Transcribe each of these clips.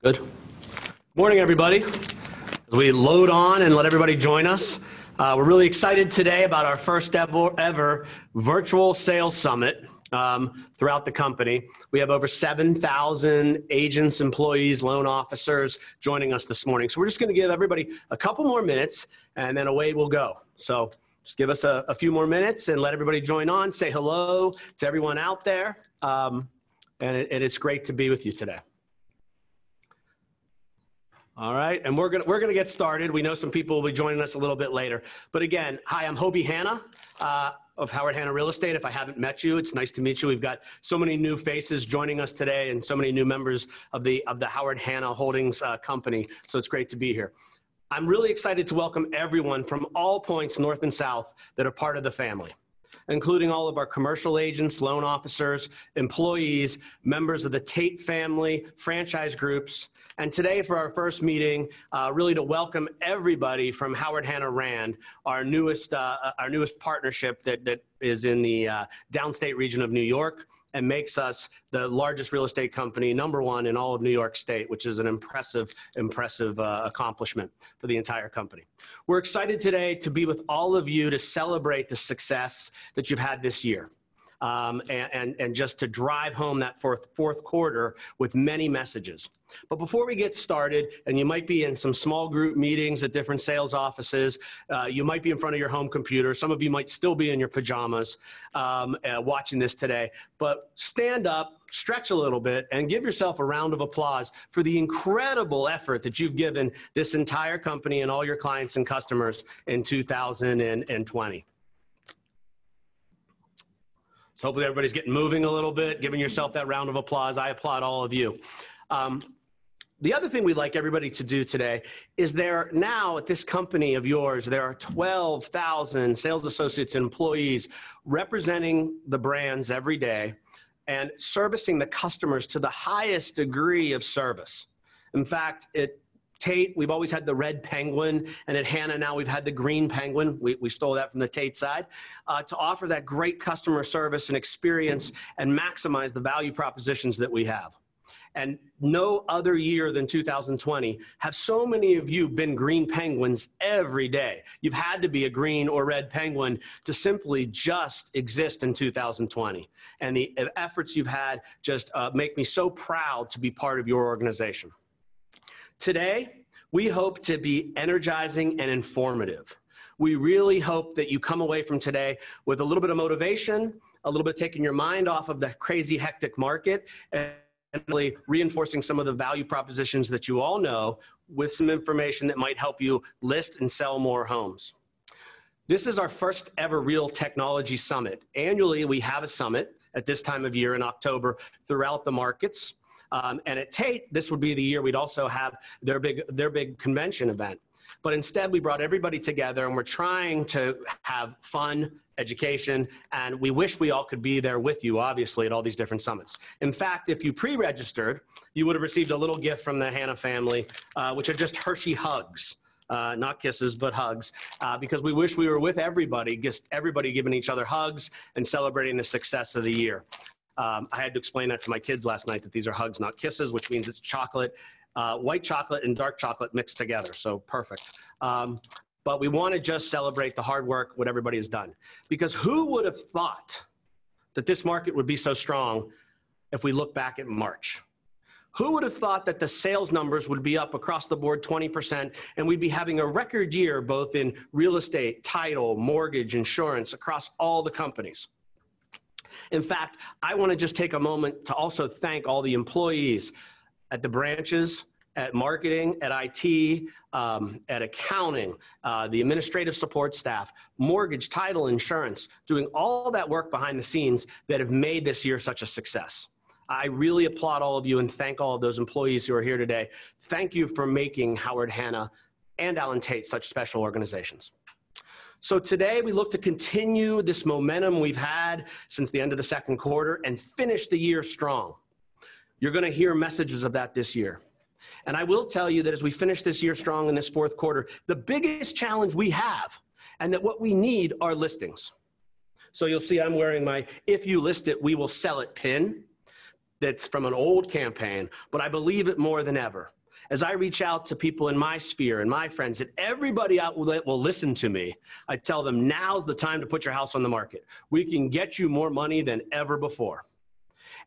Good. Morning, everybody. As we load on and let everybody join us, uh, we're really excited today about our first ever, ever virtual sales summit um, throughout the company. We have over 7,000 agents, employees, loan officers joining us this morning. So we're just going to give everybody a couple more minutes and then away we'll go. So just give us a, a few more minutes and let everybody join on. Say hello to everyone out there. Um, and, it, and it's great to be with you today. All right, and we're gonna we're gonna get started. We know some people will be joining us a little bit later, but again, hi, I'm Hoby Hanna uh, of Howard Hanna Real Estate. If I haven't met you, it's nice to meet you. We've got so many new faces joining us today, and so many new members of the of the Howard Hanna Holdings uh, company. So it's great to be here. I'm really excited to welcome everyone from all points, north and south, that are part of the family including all of our commercial agents, loan officers, employees, members of the Tate family, franchise groups. And today for our first meeting, uh, really to welcome everybody from Howard Hanna Rand, our newest, uh, our newest partnership that, that is in the uh, downstate region of New York and makes us the largest real estate company, number one in all of New York State, which is an impressive, impressive uh, accomplishment for the entire company. We're excited today to be with all of you to celebrate the success that you've had this year um, and, and, and just to drive home that fourth, fourth quarter with many messages. But before we get started, and you might be in some small group meetings at different sales offices, uh, you might be in front of your home computer. Some of you might still be in your pajamas um, uh, watching this today. But stand up, stretch a little bit, and give yourself a round of applause for the incredible effort that you've given this entire company and all your clients and customers in 2020. So hopefully everybody's getting moving a little bit, giving yourself that round of applause. I applaud all of you. Um, the other thing we'd like everybody to do today is there now at this company of yours, there are 12,000 sales associates and employees representing the brands every day and servicing the customers to the highest degree of service. In fact, it Tate, we've always had the red penguin, and at Hanna now we've had the green penguin. We, we stole that from the Tate side uh, to offer that great customer service and experience and maximize the value propositions that we have. And no other year than 2020 have so many of you been green penguins every day. You've had to be a green or red penguin to simply just exist in 2020. And the efforts you've had just uh, make me so proud to be part of your organization. Today, we hope to be energizing and informative. We really hope that you come away from today with a little bit of motivation, a little bit taking your mind off of the crazy hectic market, and really reinforcing some of the value propositions that you all know with some information that might help you list and sell more homes. This is our first ever real technology summit. Annually, we have a summit at this time of year in October throughout the markets. Um, and at Tate, this would be the year we'd also have their big, their big convention event. But instead, we brought everybody together and we're trying to have fun, education, and we wish we all could be there with you, obviously, at all these different summits. In fact, if you pre registered, you would have received a little gift from the Hanna family, uh, which are just Hershey hugs. Uh, not kisses, but hugs, uh, because we wish we were with everybody, just everybody giving each other hugs and celebrating the success of the year. Um, I had to explain that to my kids last night that these are hugs, not kisses, which means it's chocolate, uh, white chocolate and dark chocolate mixed together. So perfect. Um, but we want to just celebrate the hard work, what everybody has done. Because who would have thought that this market would be so strong if we look back at March? Who would have thought that the sales numbers would be up across the board 20% and we'd be having a record year both in real estate, title, mortgage, insurance across all the companies? In fact, I want to just take a moment to also thank all the employees at the branches, at marketing, at IT, um, at accounting, uh, the administrative support staff, mortgage, title, insurance, doing all that work behind the scenes that have made this year such a success. I really applaud all of you and thank all of those employees who are here today. Thank you for making Howard Hanna and Allen Tate such special organizations. So today we look to continue this momentum we've had since the end of the second quarter and finish the year strong. You're going to hear messages of that this year. And I will tell you that as we finish this year strong in this fourth quarter, the biggest challenge we have and that what we need are listings. So you'll see I'm wearing my if you list it, we will sell it pin. that's from an old campaign, but I believe it more than ever. As I reach out to people in my sphere and my friends and everybody out that will listen to me, I tell them now's the time to put your house on the market. We can get you more money than ever before.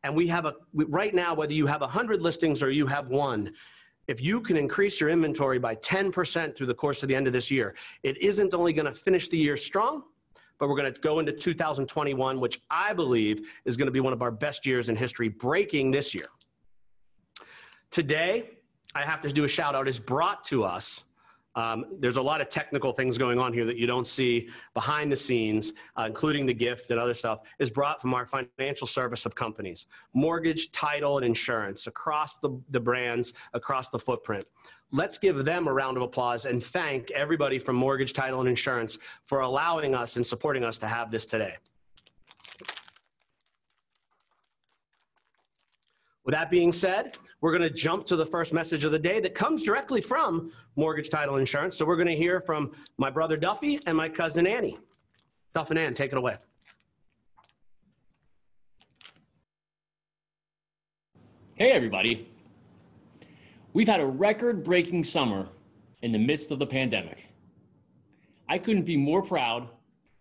And we have a, right now, whether you have 100 listings or you have one, if you can increase your inventory by 10% through the course of the end of this year, it isn't only going to finish the year strong, but we're going to go into 2021, which I believe is going to be one of our best years in history, breaking this year. Today, I have to do a shout out, is brought to us um, there's a lot of technical things going on here that you don't see behind the scenes, uh, including the gift and other stuff, is brought from our financial service of companies, mortgage, title, and insurance across the, the brands, across the footprint. Let's give them a round of applause and thank everybody from mortgage, title, and insurance for allowing us and supporting us to have this today. With that being said, we're going to jump to the first message of the day that comes directly from Mortgage Title Insurance. So we're going to hear from my brother Duffy and my cousin Annie. Duff and Ann, take it away. Hey, everybody. We've had a record breaking summer in the midst of the pandemic. I couldn't be more proud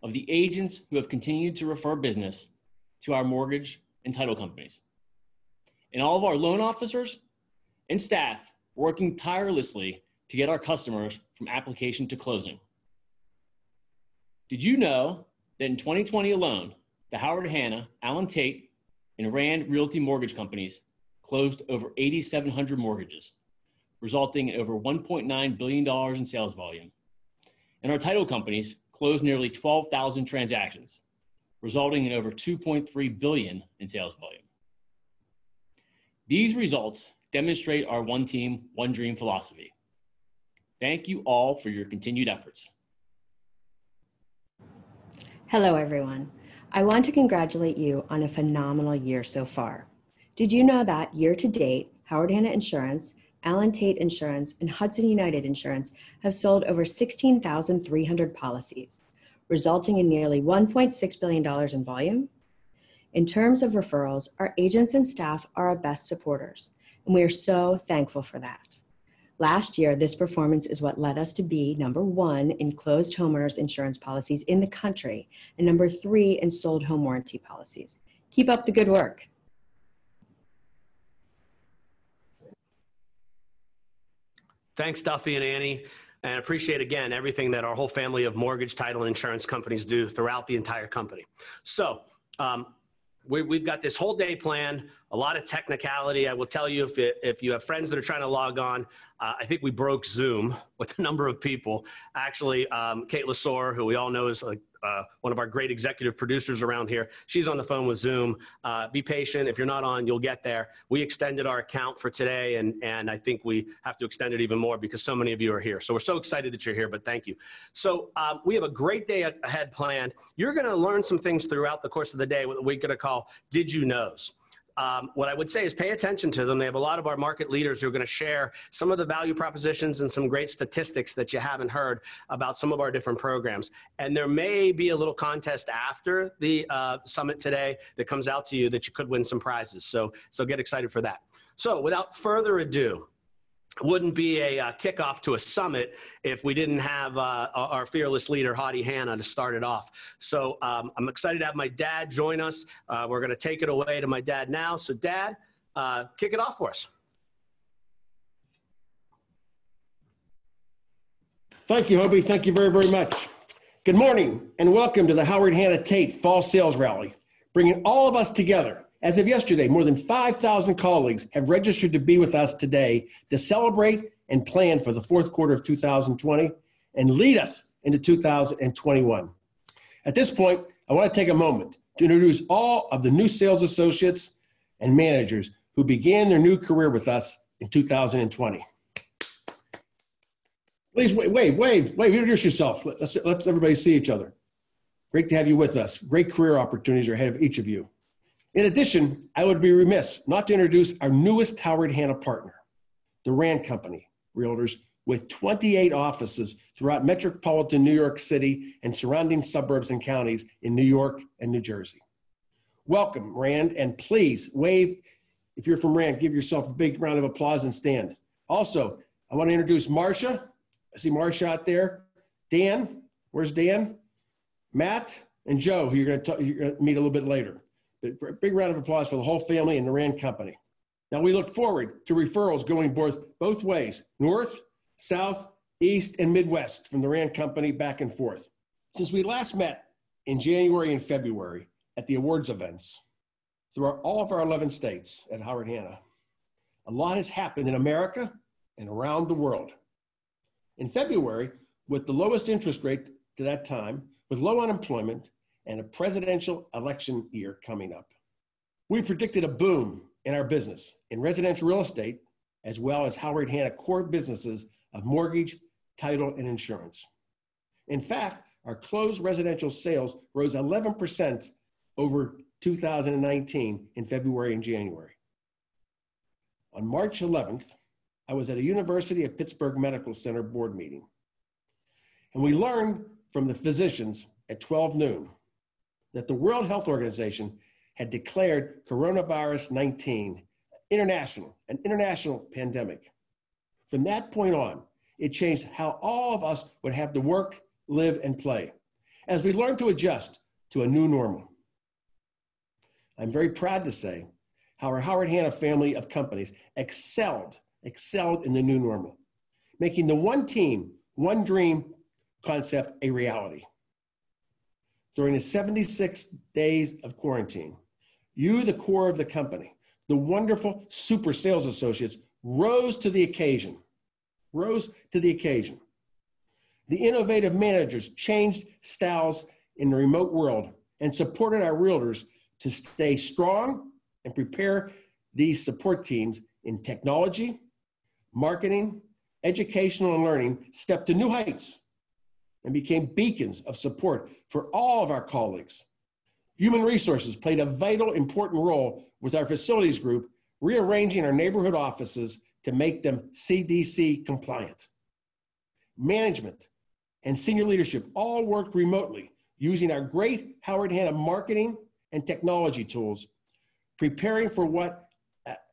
of the agents who have continued to refer business to our mortgage and title companies and all of our loan officers and staff working tirelessly to get our customers from application to closing. Did you know that in 2020 alone, the Howard Hanna, Allen Tate, and Rand Realty mortgage companies closed over 8,700 mortgages, resulting in over $1.9 billion in sales volume. And our title companies closed nearly 12,000 transactions, resulting in over 2.3 billion in sales volume. These results demonstrate our one team, one dream philosophy. Thank you all for your continued efforts. Hello, everyone. I want to congratulate you on a phenomenal year so far. Did you know that year to date, Howard Hanna Insurance, Allen Tate Insurance, and Hudson United Insurance have sold over 16,300 policies, resulting in nearly $1.6 billion in volume in terms of referrals, our agents and staff are our best supporters, and we are so thankful for that. Last year, this performance is what led us to be number one in closed homeowners insurance policies in the country and number three in sold home warranty policies. Keep up the good work. Thanks, Duffy and Annie. And appreciate again everything that our whole family of mortgage, title, and insurance companies do throughout the entire company. So, um, we, have got this whole day planned, a lot of technicality. I will tell you if, it, if you have friends that are trying to log on, uh, I think we broke Zoom with a number of people. Actually, um, Kate Lasor, who we all know is like uh, one of our great executive producers around here, she's on the phone with Zoom. Uh, be patient. If you're not on, you'll get there. We extended our account for today, and, and I think we have to extend it even more because so many of you are here. So we're so excited that you're here, but thank you. So um, we have a great day ahead planned. You're going to learn some things throughout the course of the day, what we're going to call Did You Knows um, what I would say is pay attention to them. They have a lot of our market leaders who are going to share some of the value propositions and some great statistics that you haven't heard about some of our different programs. And there may be a little contest after the uh, summit today that comes out to you that you could win some prizes. So, so get excited for that. So without further ado, wouldn't be a uh, kickoff to a summit if we didn't have uh, our fearless leader, Hoddy Hanna, to start it off. So um, I'm excited to have my dad join us. Uh, we're going to take it away to my dad now. So, Dad, uh, kick it off for us. Thank you, Hoby. Thank you very, very much. Good morning and welcome to the Howard Hanna Tate Fall Sales Rally, bringing all of us together as of yesterday, more than 5,000 colleagues have registered to be with us today to celebrate and plan for the fourth quarter of 2020 and lead us into 2021. At this point, I want to take a moment to introduce all of the new sales associates and managers who began their new career with us in 2020. Please wave, wave, wave, wave, introduce yourself. Let's, let's everybody see each other. Great to have you with us. Great career opportunities are ahead of each of you. In addition, I would be remiss not to introduce our newest Howard Hanna partner, the Rand Company Realtors, with 28 offices throughout metropolitan New York City and surrounding suburbs and counties in New York and New Jersey. Welcome, Rand, and please wave if you're from Rand, give yourself a big round of applause and stand. Also, I want to introduce Marcia. I see Marcia out there. Dan, where's Dan? Matt and Joe, who you're going to, you're going to meet a little bit later. Big round of applause for the whole family and the Rand Company. Now we look forward to referrals going both, both ways, north, south, east, and Midwest from the Rand Company back and forth. Since we last met in January and February at the awards events through our, all of our 11 states at Howard Hanna, a lot has happened in America and around the world. In February, with the lowest interest rate to that time, with low unemployment, and a presidential election year coming up, we predicted a boom in our business in residential real estate, as well as Howard Hanna core businesses of mortgage, title, and insurance. In fact, our closed residential sales rose 11% over 2019 in February and January. On March 11th, I was at a University of Pittsburgh Medical Center board meeting. And we learned from the physicians at 12 noon that the World Health Organization had declared coronavirus 19 international, an international pandemic. From that point on, it changed how all of us would have to work, live, and play as we learned to adjust to a new normal. I'm very proud to say how our Howard Hanna family of companies excelled, excelled in the new normal, making the one team, one dream concept a reality. During the 76 days of quarantine, you, the core of the company, the wonderful super sales associates, rose to the occasion. Rose to the occasion. The innovative managers changed styles in the remote world and supported our realtors to stay strong and prepare these support teams in technology, marketing, educational, and learning step to new heights and became beacons of support for all of our colleagues. Human resources played a vital, important role with our facilities group, rearranging our neighborhood offices to make them CDC compliant. Management and senior leadership all worked remotely using our great Howard Hanna marketing and technology tools, preparing for what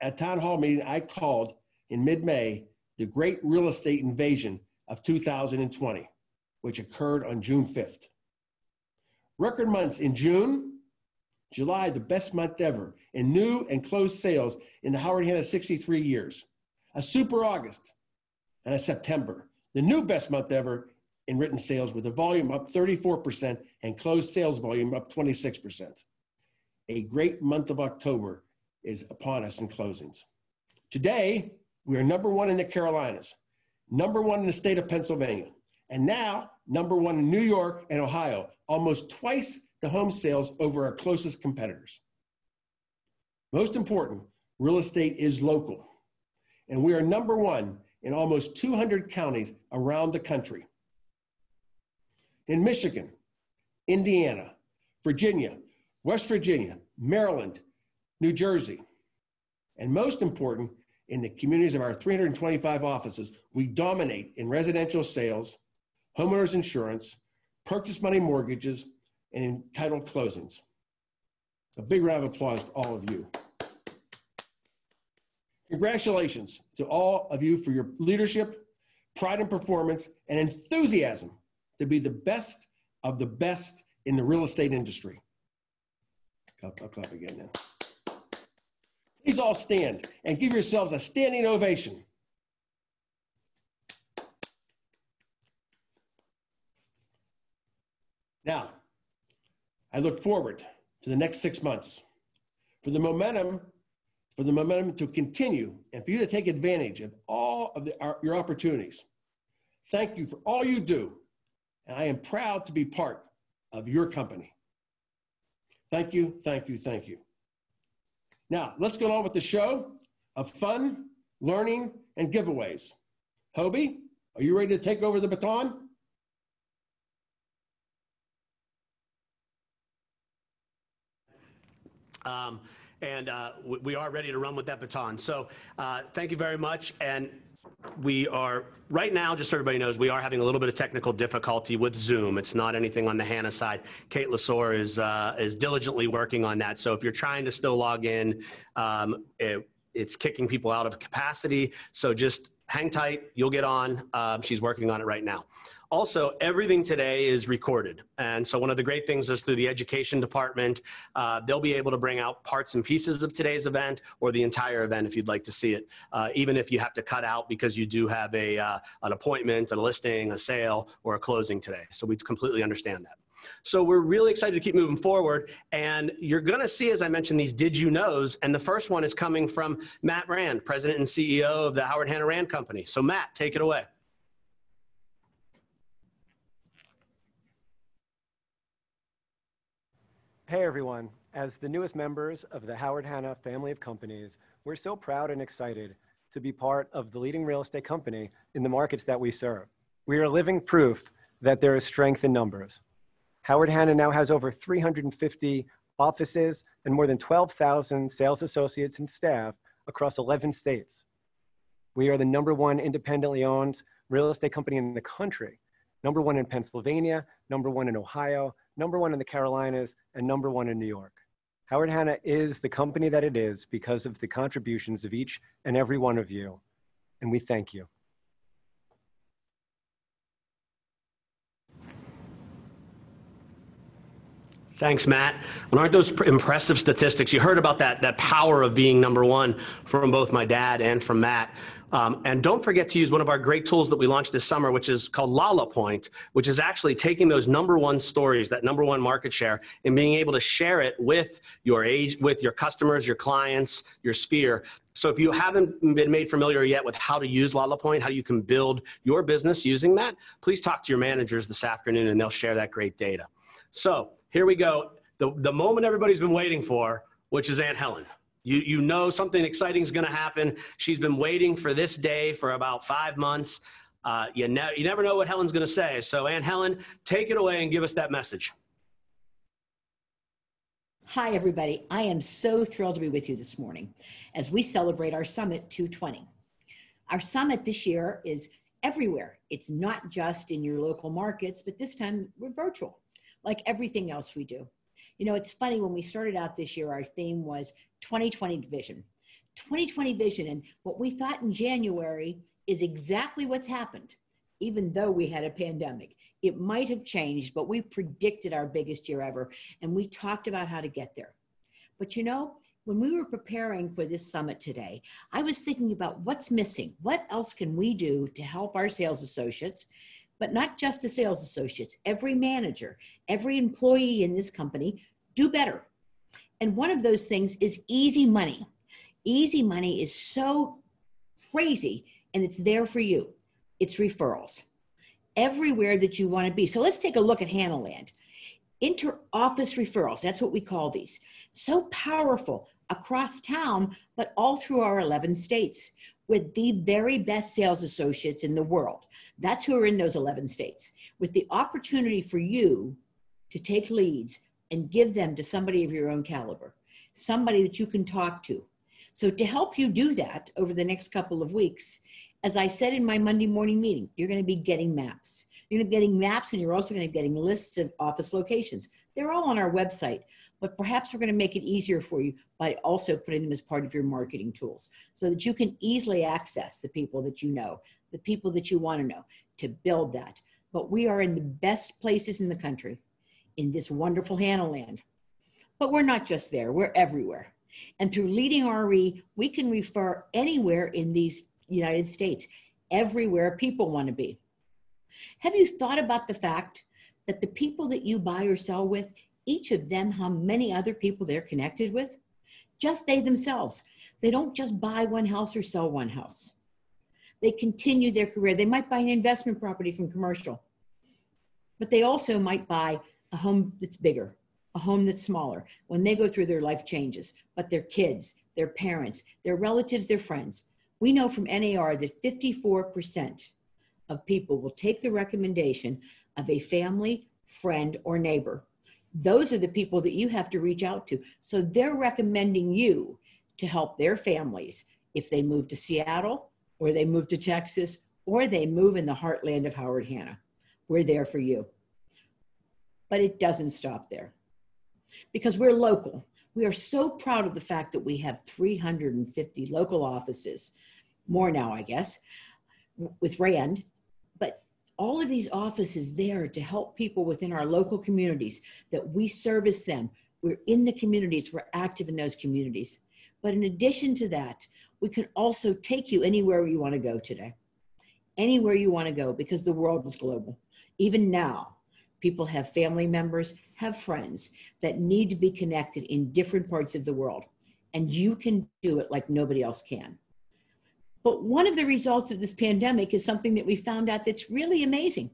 a town hall meeting I called in mid May the great real estate invasion of 2020, which occurred on June 5th. Record months in June, July, the best month ever in new and closed sales in the Howard Hanna 63 years, a super August, and a September, the new best month ever in written sales with a volume up 34% and closed sales volume up 26%. A great month of October is upon us in closings. Today, we are number one in the Carolinas, number one in the state of Pennsylvania, and now number one in New York and Ohio, almost twice the home sales over our closest competitors. Most important, real estate is local, and we are number one in almost 200 counties around the country in Michigan, Indiana, Virginia, West Virginia, Maryland, New Jersey, and most important, in the communities of our 325 offices, we dominate in residential sales, homeowners insurance, purchase money mortgages, and entitled closings. A big round of applause to all of you. Congratulations to all of you for your leadership, pride and performance, and enthusiasm to be the best of the best in the real estate industry. I'll, I'll clap again now. Please all stand and give yourselves a standing ovation. Now, I look forward to the next six months for the momentum, for the momentum to continue and for you to take advantage of all of the, our, your opportunities. Thank you for all you do and I am proud to be part of your company. Thank you, thank you, thank you. Now, let's go on with the show of fun, learning, and giveaways. Hoby, are you ready to take over the baton? And uh, we are ready to run with that baton. So uh, thank you very much. And we are, right now, just so everybody knows, we are having a little bit of technical difficulty with Zoom. It's not anything on the Hanna side. Kate Lasore is, uh, is diligently working on that. So if you're trying to still log in, um, it, it's kicking people out of capacity. So just hang tight. You'll get on. Um, she's working on it right now. Also, everything today is recorded. And so one of the great things is through the education department, uh, they'll be able to bring out parts and pieces of today's event or the entire event if you'd like to see it, uh, even if you have to cut out because you do have a, uh, an appointment, a listing, a sale, or a closing today. So we completely understand that. So we're really excited to keep moving forward. And you're going to see, as I mentioned, these did you knows. And the first one is coming from Matt Rand, president and CEO of the Howard Hanna Rand Company. So Matt, take it away. Hey everyone, as the newest members of the Howard Hanna family of companies, we're so proud and excited to be part of the leading real estate company in the markets that we serve. We are living proof that there is strength in numbers. Howard Hanna now has over 350 offices and more than 12,000 sales associates and staff across 11 states. We are the number one independently owned real estate company in the country, number one in Pennsylvania, number one in Ohio, number one in the Carolinas, and number one in New York. Howard Hanna is the company that it is because of the contributions of each and every one of you, and we thank you. Thanks, Matt. And aren't those impressive statistics? You heard about that, that power of being number one from both my dad and from Matt. Um, and don't forget to use one of our great tools that we launched this summer, which is called Lala Point, which is actually taking those number one stories, that number one market share, and being able to share it with your age, with your customers, your clients, your sphere. So if you haven't been made familiar yet with how to use Lala Point, how you can build your business using that, please talk to your managers this afternoon and they'll share that great data. So here we go. The, the moment everybody's been waiting for, which is Aunt Helen. You, you know something exciting is going to happen. She's been waiting for this day for about five months. Uh, you, ne- you never know what Helen's going to say. So, Aunt Helen, take it away and give us that message. Hi, everybody. I am so thrilled to be with you this morning as we celebrate our Summit 220. Our summit this year is everywhere. It's not just in your local markets, but this time we're virtual like everything else we do. You know, it's funny when we started out this year, our theme was 2020 vision. 2020 vision. And what we thought in January is exactly what's happened, even though we had a pandemic. It might have changed, but we predicted our biggest year ever. And we talked about how to get there. But you know, when we were preparing for this summit today, I was thinking about what's missing. What else can we do to help our sales associates but not just the sales associates, every manager, every employee in this company do better. And one of those things is easy money. Easy money is so crazy and it's there for you. It's referrals everywhere that you want to be. So let's take a look at Hanaland. Inter-office referrals, that's what we call these. So powerful across town, but all through our 11 states with the very best sales associates in the world. That's who are in those 11 states, with the opportunity for you to take leads and give them to somebody of your own caliber, somebody that you can talk to. So, to help you do that over the next couple of weeks, as I said in my Monday morning meeting, you're going to be getting maps. You're going to be getting maps and you're also going to be getting lists of office locations. They're all on our website but perhaps we're going to make it easier for you by also putting them as part of your marketing tools so that you can easily access the people that you know, the people that you want to know to build that. But we are in the best places in the country in this wonderful Hanna land. But we're not just there, we're everywhere. And through Leading RE, we can refer anywhere in these United States, everywhere people want to be. Have you thought about the fact that the people that you buy or sell with each of them how many other people they're connected with? Just they themselves. They don't just buy one house or sell one house. They continue their career. They might buy an investment property from commercial, but they also might buy a home that's bigger, a home that's smaller when they go through their life changes. But their kids, their parents, their relatives, their friends. We know from NAR that 54% of people will take the recommendation of a family, friend, or neighbor those are the people that you have to reach out to. So they're recommending you to help their families if they move to Seattle or they move to Texas, or they move in the heartland of Howard Hanna. We're there for you. But it doesn't stop there because we're local. We are so proud of the fact that we have 350 local offices, more now, I guess, with RAND. All of these offices there to help people within our local communities that we service them. We're in the communities, we're active in those communities. But in addition to that, we can also take you anywhere you want to go today. Anywhere you want to go because the world is global. Even now, people have family members, have friends that need to be connected in different parts of the world. And you can do it like nobody else can. But one of the results of this pandemic is something that we found out that's really amazing.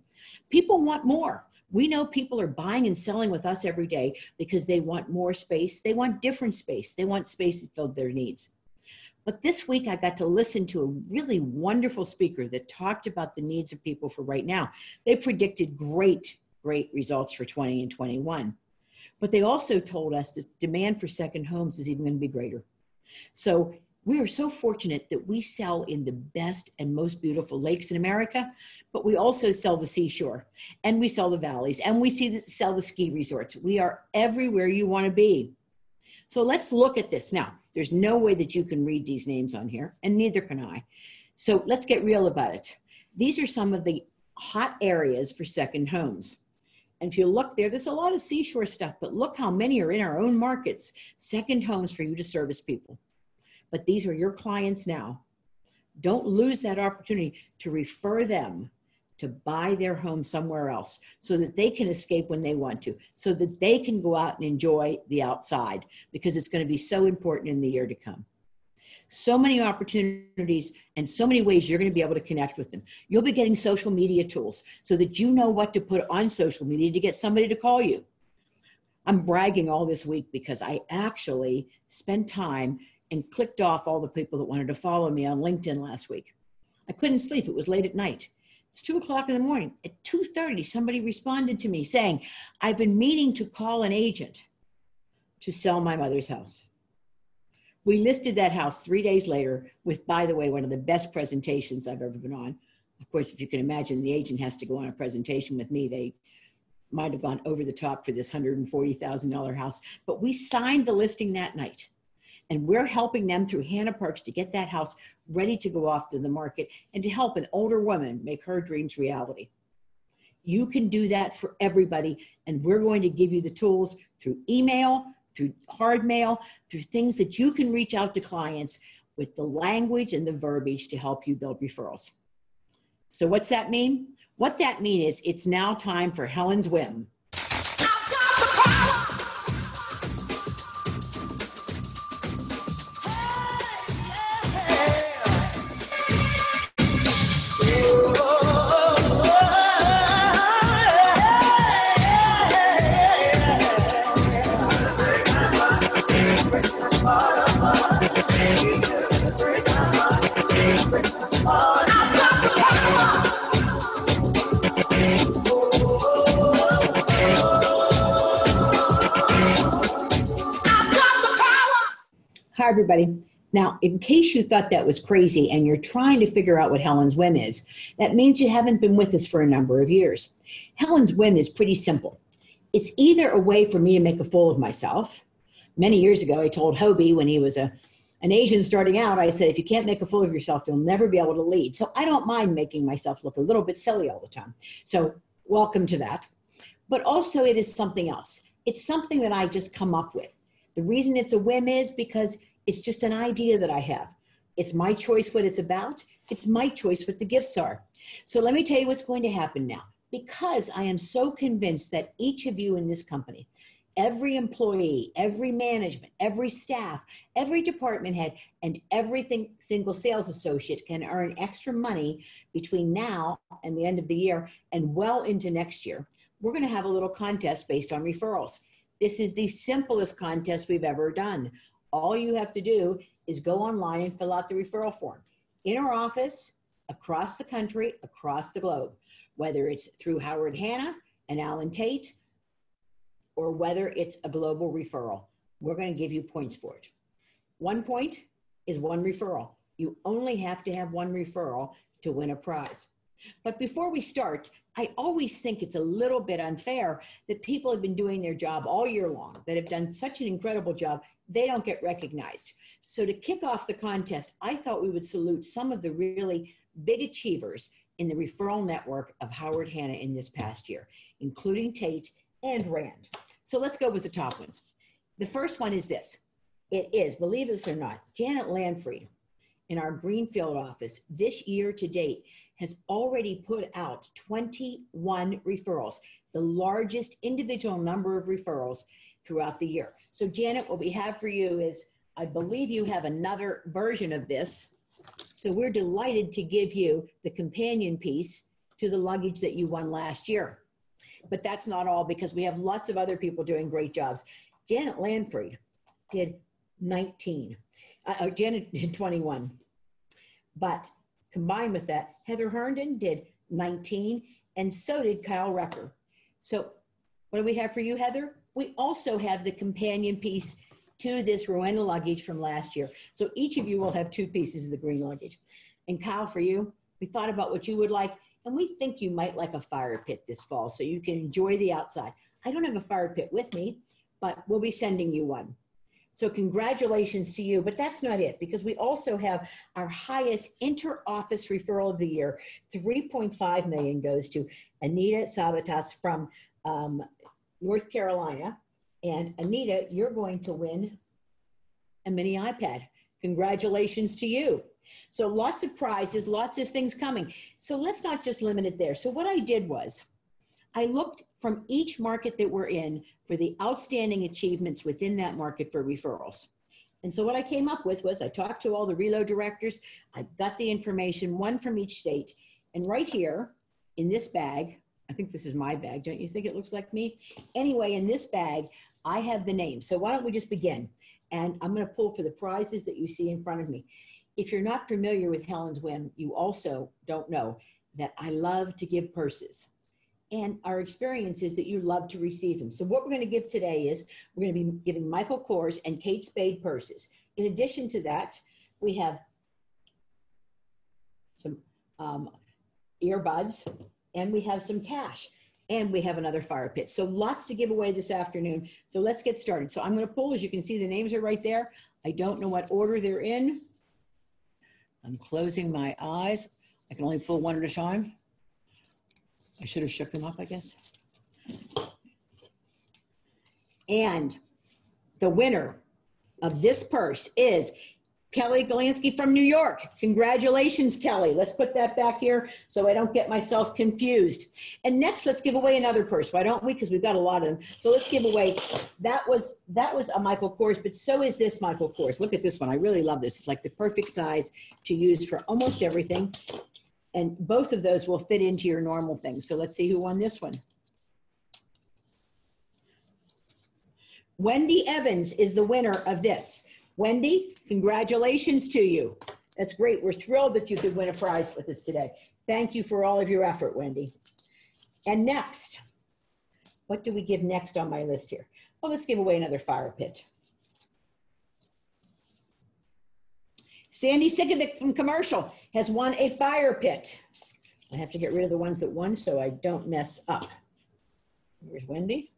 People want more. We know people are buying and selling with us every day because they want more space. They want different space. They want space that fills their needs. But this week, I got to listen to a really wonderful speaker that talked about the needs of people for right now. They predicted great, great results for 20 and 21. But they also told us that demand for second homes is even going to be greater. So we are so fortunate that we sell in the best and most beautiful lakes in America, but we also sell the seashore and we sell the valleys and we see the, sell the ski resorts. We are everywhere you want to be. So let's look at this now. There's no way that you can read these names on here, and neither can I. So let's get real about it. These are some of the hot areas for second homes. And if you look there, there's a lot of seashore stuff, but look how many are in our own markets, second homes for you to service people. But these are your clients now. Don't lose that opportunity to refer them to buy their home somewhere else so that they can escape when they want to, so that they can go out and enjoy the outside because it's going to be so important in the year to come. So many opportunities and so many ways you're going to be able to connect with them. You'll be getting social media tools so that you know what to put on social media to get somebody to call you. I'm bragging all this week because I actually spent time and clicked off all the people that wanted to follow me on LinkedIn last week. I couldn't sleep. It was late at night. It's two o'clock in the morning. At 2:30, somebody responded to me saying, I've been meaning to call an agent to sell my mother's house. We listed that house three days later with, by the way, one of the best presentations I've ever been on. Of course, if you can imagine, the agent has to go on a presentation with me. They might have gone over the top for this $140,000 house, but we signed the listing that night. And we're helping them through Hanna Parks to get that house ready to go off to the market and to help an older woman make her dreams reality. You can do that for everybody. And we're going to give you the tools through email, through hard mail, through things that you can reach out to clients with the language and the verbiage to help you build referrals. So, what's that mean? What that means is it's now time for Helen's whim. Hi, everybody. Now, in case you thought that was crazy and you're trying to figure out what Helen's Whim is, that means you haven't been with us for a number of years. Helen's Whim is pretty simple. It's either a way for me to make a fool of myself. Many years ago, I told Hoby when he was a, an agent starting out, I said, if you can't make a fool of yourself, you'll never be able to lead. So I don't mind making myself look a little bit silly all the time. So welcome to that. But also, it is something else. It's something that I just come up with. The reason it's a whim is because it's just an idea that I have. It's my choice what it's about. It's my choice what the gifts are. So let me tell you what's going to happen now. Because I am so convinced that each of you in this company, every employee, every management, every staff, every department head, and every single sales associate can earn extra money between now and the end of the year and well into next year. We're going to have a little contest based on referrals. This is the simplest contest we've ever done. All you have to do is go online and fill out the referral form in our office, across the country, across the globe, whether it's through Howard Hanna and Allen Tate, or whether it's a global referral. We're going to give you points for it. One point is one referral. You only have to have one referral to win a prize. But before we start, I always think it's a little bit unfair that people have been doing their job all year long, that have done such an incredible job, they don't get recognized. So to kick off the contest, I thought we would salute some of the really big achievers in the referral network of Howard Hanna in this past year, including Tate and Rand. So let's go with the top ones. The first one is this. It is, believe this or not, Janet Lanfried in our Greenfield office this year to date has already put out 21 referrals, the largest individual number of referrals throughout the year. So Janet, what we have for you is, I believe you have another version of this. So we're delighted to give you the companion piece to the luggage that you won last year. But that's not all because we have lots of other people doing great jobs. Janet Lanfried did 19. Uh, uh, Janet did 21. But combined with that, Heather Herndon did 19, and so did Kyle Recker. So, what do we have for you, Heather? We also have the companion piece to this Rowena luggage from last year. So, each of you will have two pieces of the green luggage. And Kyle, for you, we thought about what you would like, and we think you might like a fire pit this fall so you can enjoy the outside. I don't have a fire pit with me, but we'll be sending you one. So congratulations to you, but that's not it because we also have our highest inter-office referral of the year. 3.5 million goes to Anita Sabatas from um, North Carolina. And Anita, you're going to win a mini iPad. Congratulations to you. So lots of prizes, lots of things coming. So let's not just limit it there. So what I did was I looked from each market that we're in for the outstanding achievements within that market for referrals. And so what I came up with was I talked to all the relo directors, I got the information, one from each state, and right here in this bag, I think this is my bag, don't you think it looks like me? Anyway, in this bag, I have the names. So why don't we just begin? And I'm gonna pull for the prizes that you see in front of me. If you're not familiar with Helen's Whim, you also don't know that I love to give purses and our experience is that you love to receive them. So what we're going to give today is we're going to be giving Michael Kors and Kate Spade purses. In addition to that, we have some um, earbuds and we have some cash and we have another fire pit. So lots to give away this afternoon. So let's get started. So I'm going to pull, as you can see, the names are right there. I don't know what order they're in. I'm closing my eyes. I can only pull one at a time. I should have shook them up, I guess. And the winner of this purse is Kelly Galansky from New York. Congratulations, Kelly. Let's put that back here so I don't get myself confused. And next, let's give away another purse. Why don't we? Because we've got a lot of them. So let's give away. That was that was a Michael Kors, but so is this Michael Kors. Look at this one. I really love this. It's like the perfect size to use for almost everything. And both of those will fit into your normal things. So let's see who won this one. Wendy Evans is the winner of this. Wendy, congratulations to you. That's great. We're thrilled that you could win a prize with us today. Thank you for all of your effort, Wendy. And next, what do we give next on my list here? Well, let's give away another fire pit. Sandy Sikovic from Commercial has won a fire pit. I have to get rid of the ones that won so I don't mess up. Here's Wendy?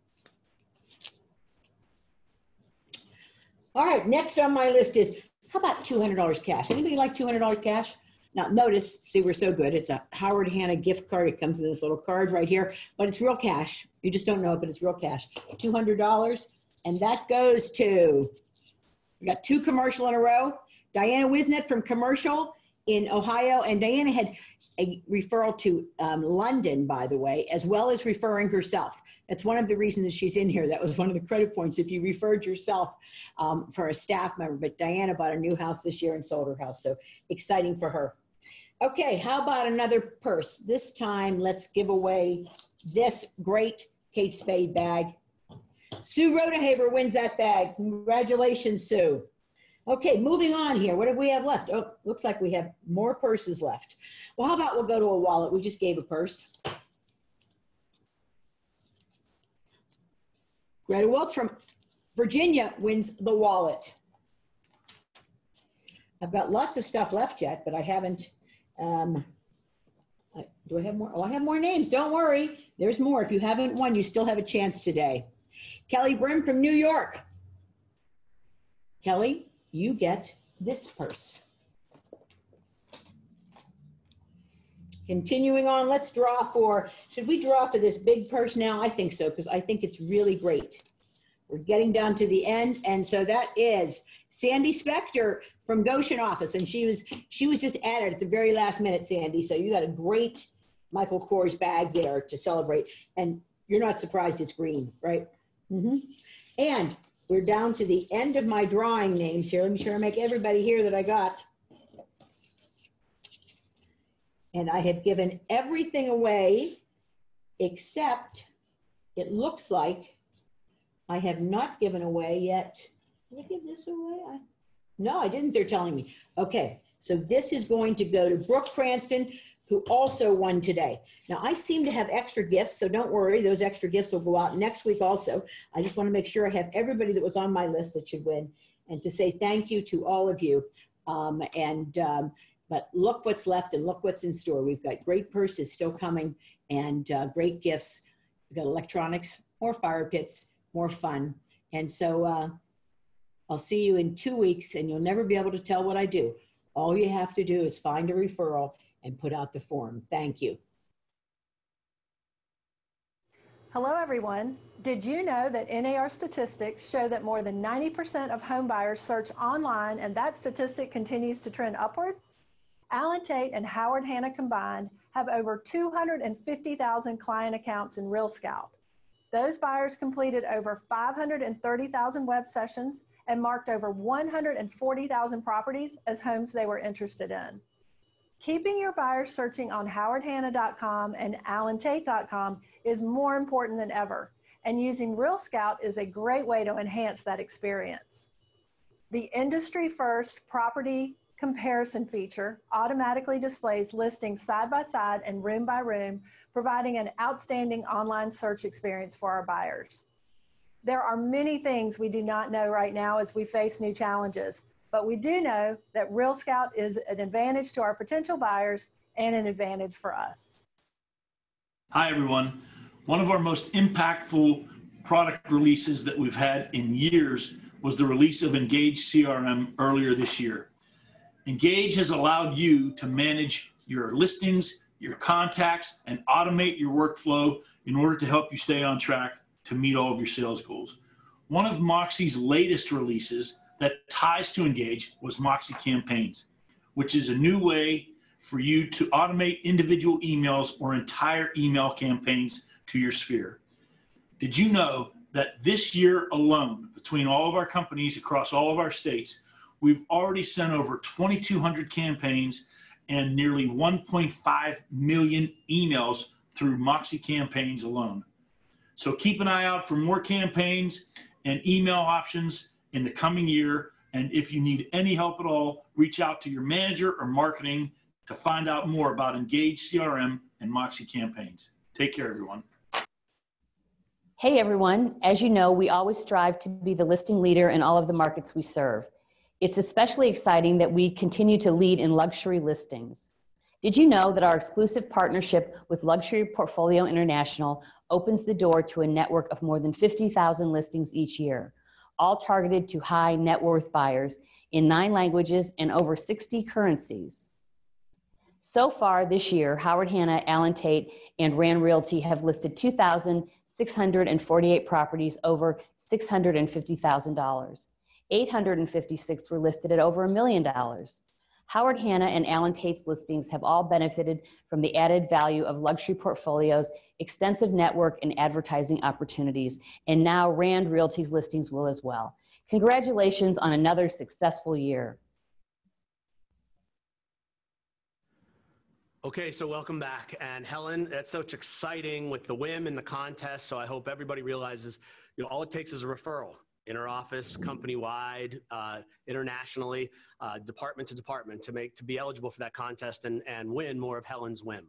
All right, next on my list is, how about $200 cash? Anybody like $200 cash? Now notice, see, we're so good. It's a Howard Hanna gift card. It comes in this little card right here, but it's real cash. You just don't know it, but it's real cash. $200. And that goes to, we got two commercial in a row. Diana Wisnet from Commercial in Ohio, and Diana had a referral to um, London, by the way, as well as referring herself. That's one of the reasons that she's in here. That was one of the credit points if you referred yourself um, for a staff member. But Diana bought a new house this year and sold her house, so exciting for her. Okay, how about another purse? This time, let's give away this great Kate Spade bag. Sue Rodehaver wins that bag. Congratulations, Sue. Okay, moving on here. What do we have left? Oh, looks like we have more purses left. Well, how about we'll go to a wallet? We just gave a purse. Greta Welts from Virginia wins the wallet. I've got lots of stuff left yet, but I haven't. Um, I, do I have more? Oh, I have more names. Don't worry. There's more. If you haven't won, you still have a chance today. Kelly Brim from New York. Kelly, you get this purse. Continuing on, let's draw for, should we draw for this big purse now? I think so, because I think it's really great. We're getting down to the end, and so that is Sandy Spector from Goshen office, and she was she was just added at the very last minute, Sandy. So you got a great Michael Kors bag there to celebrate, and you're not surprised it's green, right? Mm-hmm. And we're down to the end of my drawing names here. Let me sure I make everybody here that I got. And I have given everything away except it looks like I have not given away yet. Did I give this away? I, no, I didn't. They're telling me. Okay, so this is going to go to Brooke Cranston, who also won today. Now, I seem to have extra gifts, so don't worry. Those extra gifts will go out next week also. I just want to make sure I have everybody that was on my list that should win and to say thank you to all of you. Um, and um, but look what's left and look what's in store. We've got great purses still coming and uh, great gifts. We've got electronics, more fire pits, more fun. And so uh, I'll see you in two weeks and you'll never be able to tell what I do. All you have to do is find a referral and put out the form. Thank you. Hello, everyone. Did you know that NAR statistics show that more than 90% of home buyers search online and that statistic continues to trend upward? Allen Tate and Howard Hanna combined have over 250,000 client accounts in RealScout. Those buyers completed over 530,000 web sessions and marked over 140,000 properties as homes they were interested in. Keeping your buyers searching on howardhanna.com and allentate.com is more important than ever, and using RealScout is a great way to enhance that experience. The industry first property comparison feature automatically displays listings side by side and room by room, providing an outstanding online search experience for our buyers. There are many things we do not know right now as we face new challenges, but we do know that RealScout is an advantage to our potential buyers and an advantage for us. Hi, everyone. One of our most impactful product releases that we've had in years was the release of Engage CRM earlier this year. Engage has allowed you to manage your listings, your contacts, and automate your workflow in order to help you stay on track to meet all of your sales goals. One of Moxi's latest releases that ties to Engage was Moxi Campaigns, which is a new way for you to automate individual emails or entire email campaigns to your sphere. Did you know that this year alone, between all of our companies across all of our states, We've already sent over 2,200 campaigns and nearly 1.5 million emails through Moxi campaigns alone. So keep an eye out for more campaigns and email options in the coming year. And if you need any help at all, reach out to your manager or marketing to find out more about Engage CRM and Moxi campaigns. Take care, everyone. Hey, everyone. As you know, we always strive to be the listing leader in all of the markets we serve. It's especially exciting that we continue to lead in luxury listings. Did you know that our exclusive partnership with Luxury Portfolio International opens the door to a network of more than 50,000 listings each year, all targeted to high net worth buyers in nine languages and over 60 currencies? So far this year, Howard Hanna, Allen Tate, and Rand Realty have listed 2,648 properties over $650,000. 856 were listed at over a million dollars. Howard Hanna and Allen Tate's listings have all benefited from the added value of luxury portfolios, extensive network and advertising opportunities, and now Rand Realty's listings will as well. Congratulations on another successful year. Okay, so welcome back. And Helen, that's such exciting with the WIM and the contest. So I hope everybody realizes, you know, all it takes is a referral inner office, company wide, uh, internationally, uh, department to department to make to be eligible for that contest and, and win more of Helen's WIM.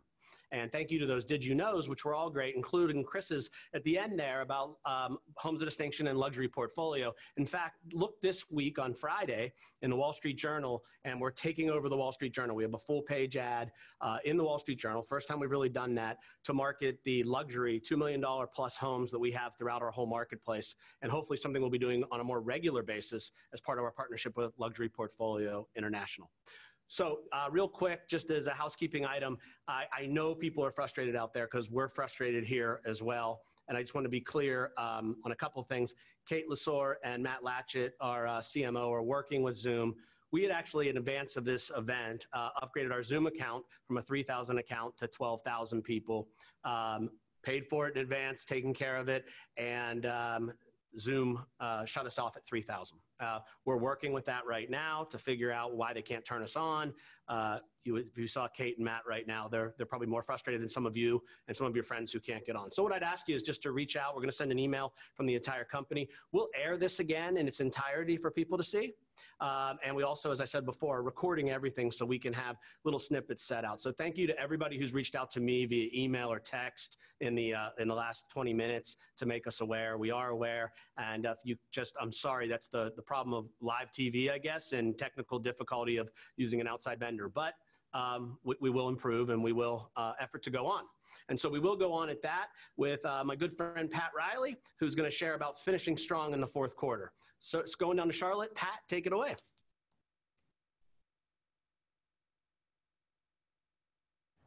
And thank you to those Did You Knows, which were all great, including Chris's at the end there about um, homes of distinction and luxury portfolio. In fact, look this week on Friday in the Wall Street Journal, and we're taking over the Wall Street Journal. We have a full page ad uh, in the Wall Street Journal. First time we've really done that to market the luxury $2 million plus homes that we have throughout our whole marketplace. And hopefully something we'll be doing on a more regular basis as part of our partnership with Luxury Portfolio International. So, uh, real quick, just as a housekeeping item, I, I know people are frustrated out there because we're frustrated here as well. And I just want to be clear um, on a couple of things. Kate Lesor and Matt Latchett, our uh, CMO, are working with Zoom. We had actually, in advance of this event, uh, upgraded our Zoom account from a 3,000 account to 12,000 people. Um, paid for it in advance, taken care of it, and um, Zoom uh, shut us off at 3,000. Uh, we're working with that right now to figure out why they can't turn us on. Uh, you, if you saw Kate and Matt right now, they're, they're probably more frustrated than some of you and some of your friends who can't get on. So what I'd ask you is just to reach out. We're going to send an email from the entire company. We'll air this again in its entirety for people to see. Um, and we also, as I said before, are recording everything so we can have little snippets set out. So thank you to everybody who's reached out to me via email or text in the uh, in the last 20 minutes to make us aware. We are aware, and if you just, I'm sorry, that's the the problem of live TV, I guess, and technical difficulty of using an outside vendor. But um, we, we, will improve and we will uh, effort to go on. And so we will go on at that with uh, my good friend Pat Riley, who's going to share about finishing strong in the fourth quarter. So it's going down to Charlotte. Pat, take it away.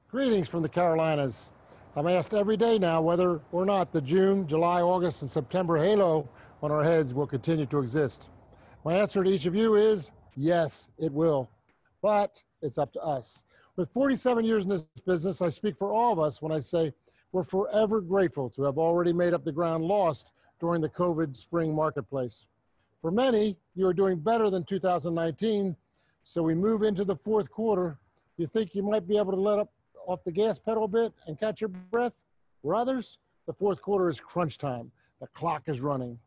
Greetings from the Carolinas. I'm asked every day now whether or not the June, July, August, and September halo on our heads will continue to exist. My answer to each of you is yes, it will. But it's up to us. With 47 years in this business, I speak for all of us when I say we're forever grateful to have already made up the ground lost during the COVID spring marketplace. For many, you are doing better than 2019, so we move into the fourth quarter. You think you might be able to let up off the gas pedal a bit and catch your breath? For others, the fourth quarter is crunch time. The clock is running.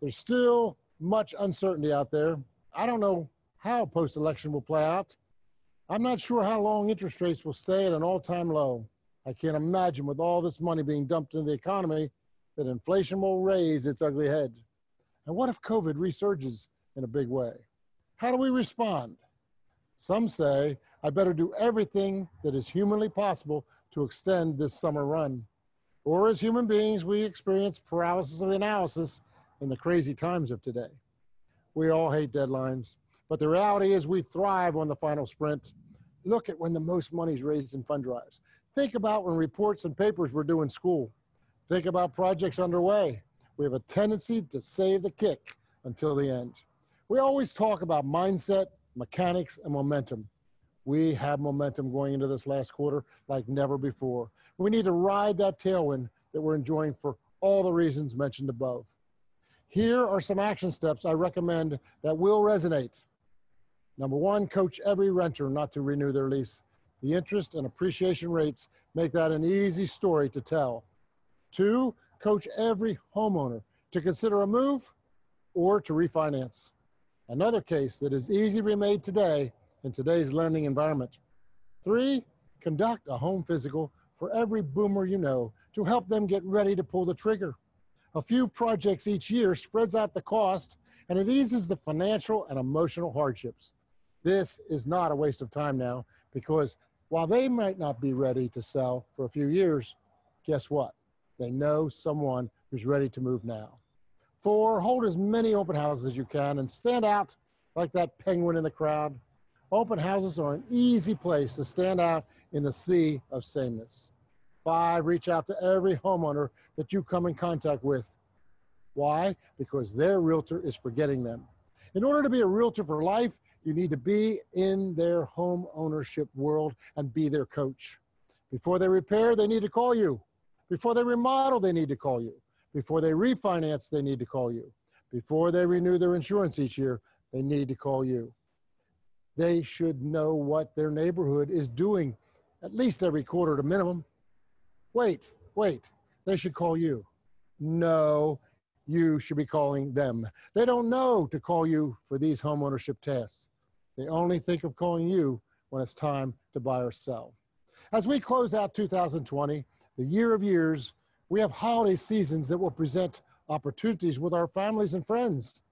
There's still much uncertainty out there. I don't know how post election will play out. I'm not sure how long interest rates will stay at an all time low. I can't imagine with all this money being dumped into the economy that inflation will raise its ugly head. And what if COVID resurges in a big way? How do we respond? Some say I better do everything that is humanly possible to extend this summer run. Or as human beings, we experience paralysis of the analysis in the crazy times of today. We all hate deadlines. But the reality is we thrive on the final sprint. Look at when the most money is raised in fund drives. Think about when reports and papers were due in school. Think about projects underway. We have a tendency to save the kick until the end. We always talk about mindset, mechanics, and momentum. We have momentum going into this last quarter like never before. We need to ride that tailwind that we're enjoying for all the reasons mentioned above. Here are some action steps I recommend that will resonate Number one, coach every renter not to renew their lease. The interest and appreciation rates make that an easy story to tell. Two, coach every homeowner to consider a move or to refinance. Another case that is easy to be made today in today's lending environment. Three, conduct a home physical for every boomer you know to help them get ready to pull the trigger. A few projects each year spreads out the cost and it eases the financial and emotional hardships. This is not a waste of time now because while they might not be ready to sell for a few years, guess what? They know someone who's ready to move now. Four, hold as many open houses as you can and stand out like that penguin in the crowd. Open houses are an easy place to stand out in the sea of sameness. Five, reach out to every homeowner that you come in contact with. Why? Because their realtor is forgetting them. In order to be a realtor for life, you need to be in their home ownership world and be their coach. Before they repair, they need to call you. Before they remodel, they need to call you. Before they refinance, they need to call you. Before they renew their insurance each year, they need to call you. They should know what their neighborhood is doing at least every quarter to minimum. Wait, wait, they should call you. No, you should be calling them. They don't know to call you for these homeownership tasks. They only think of calling you when it's time to buy or sell. As we close out 2020, the year of years, we have holiday seasons that will present opportunities with our families and friends.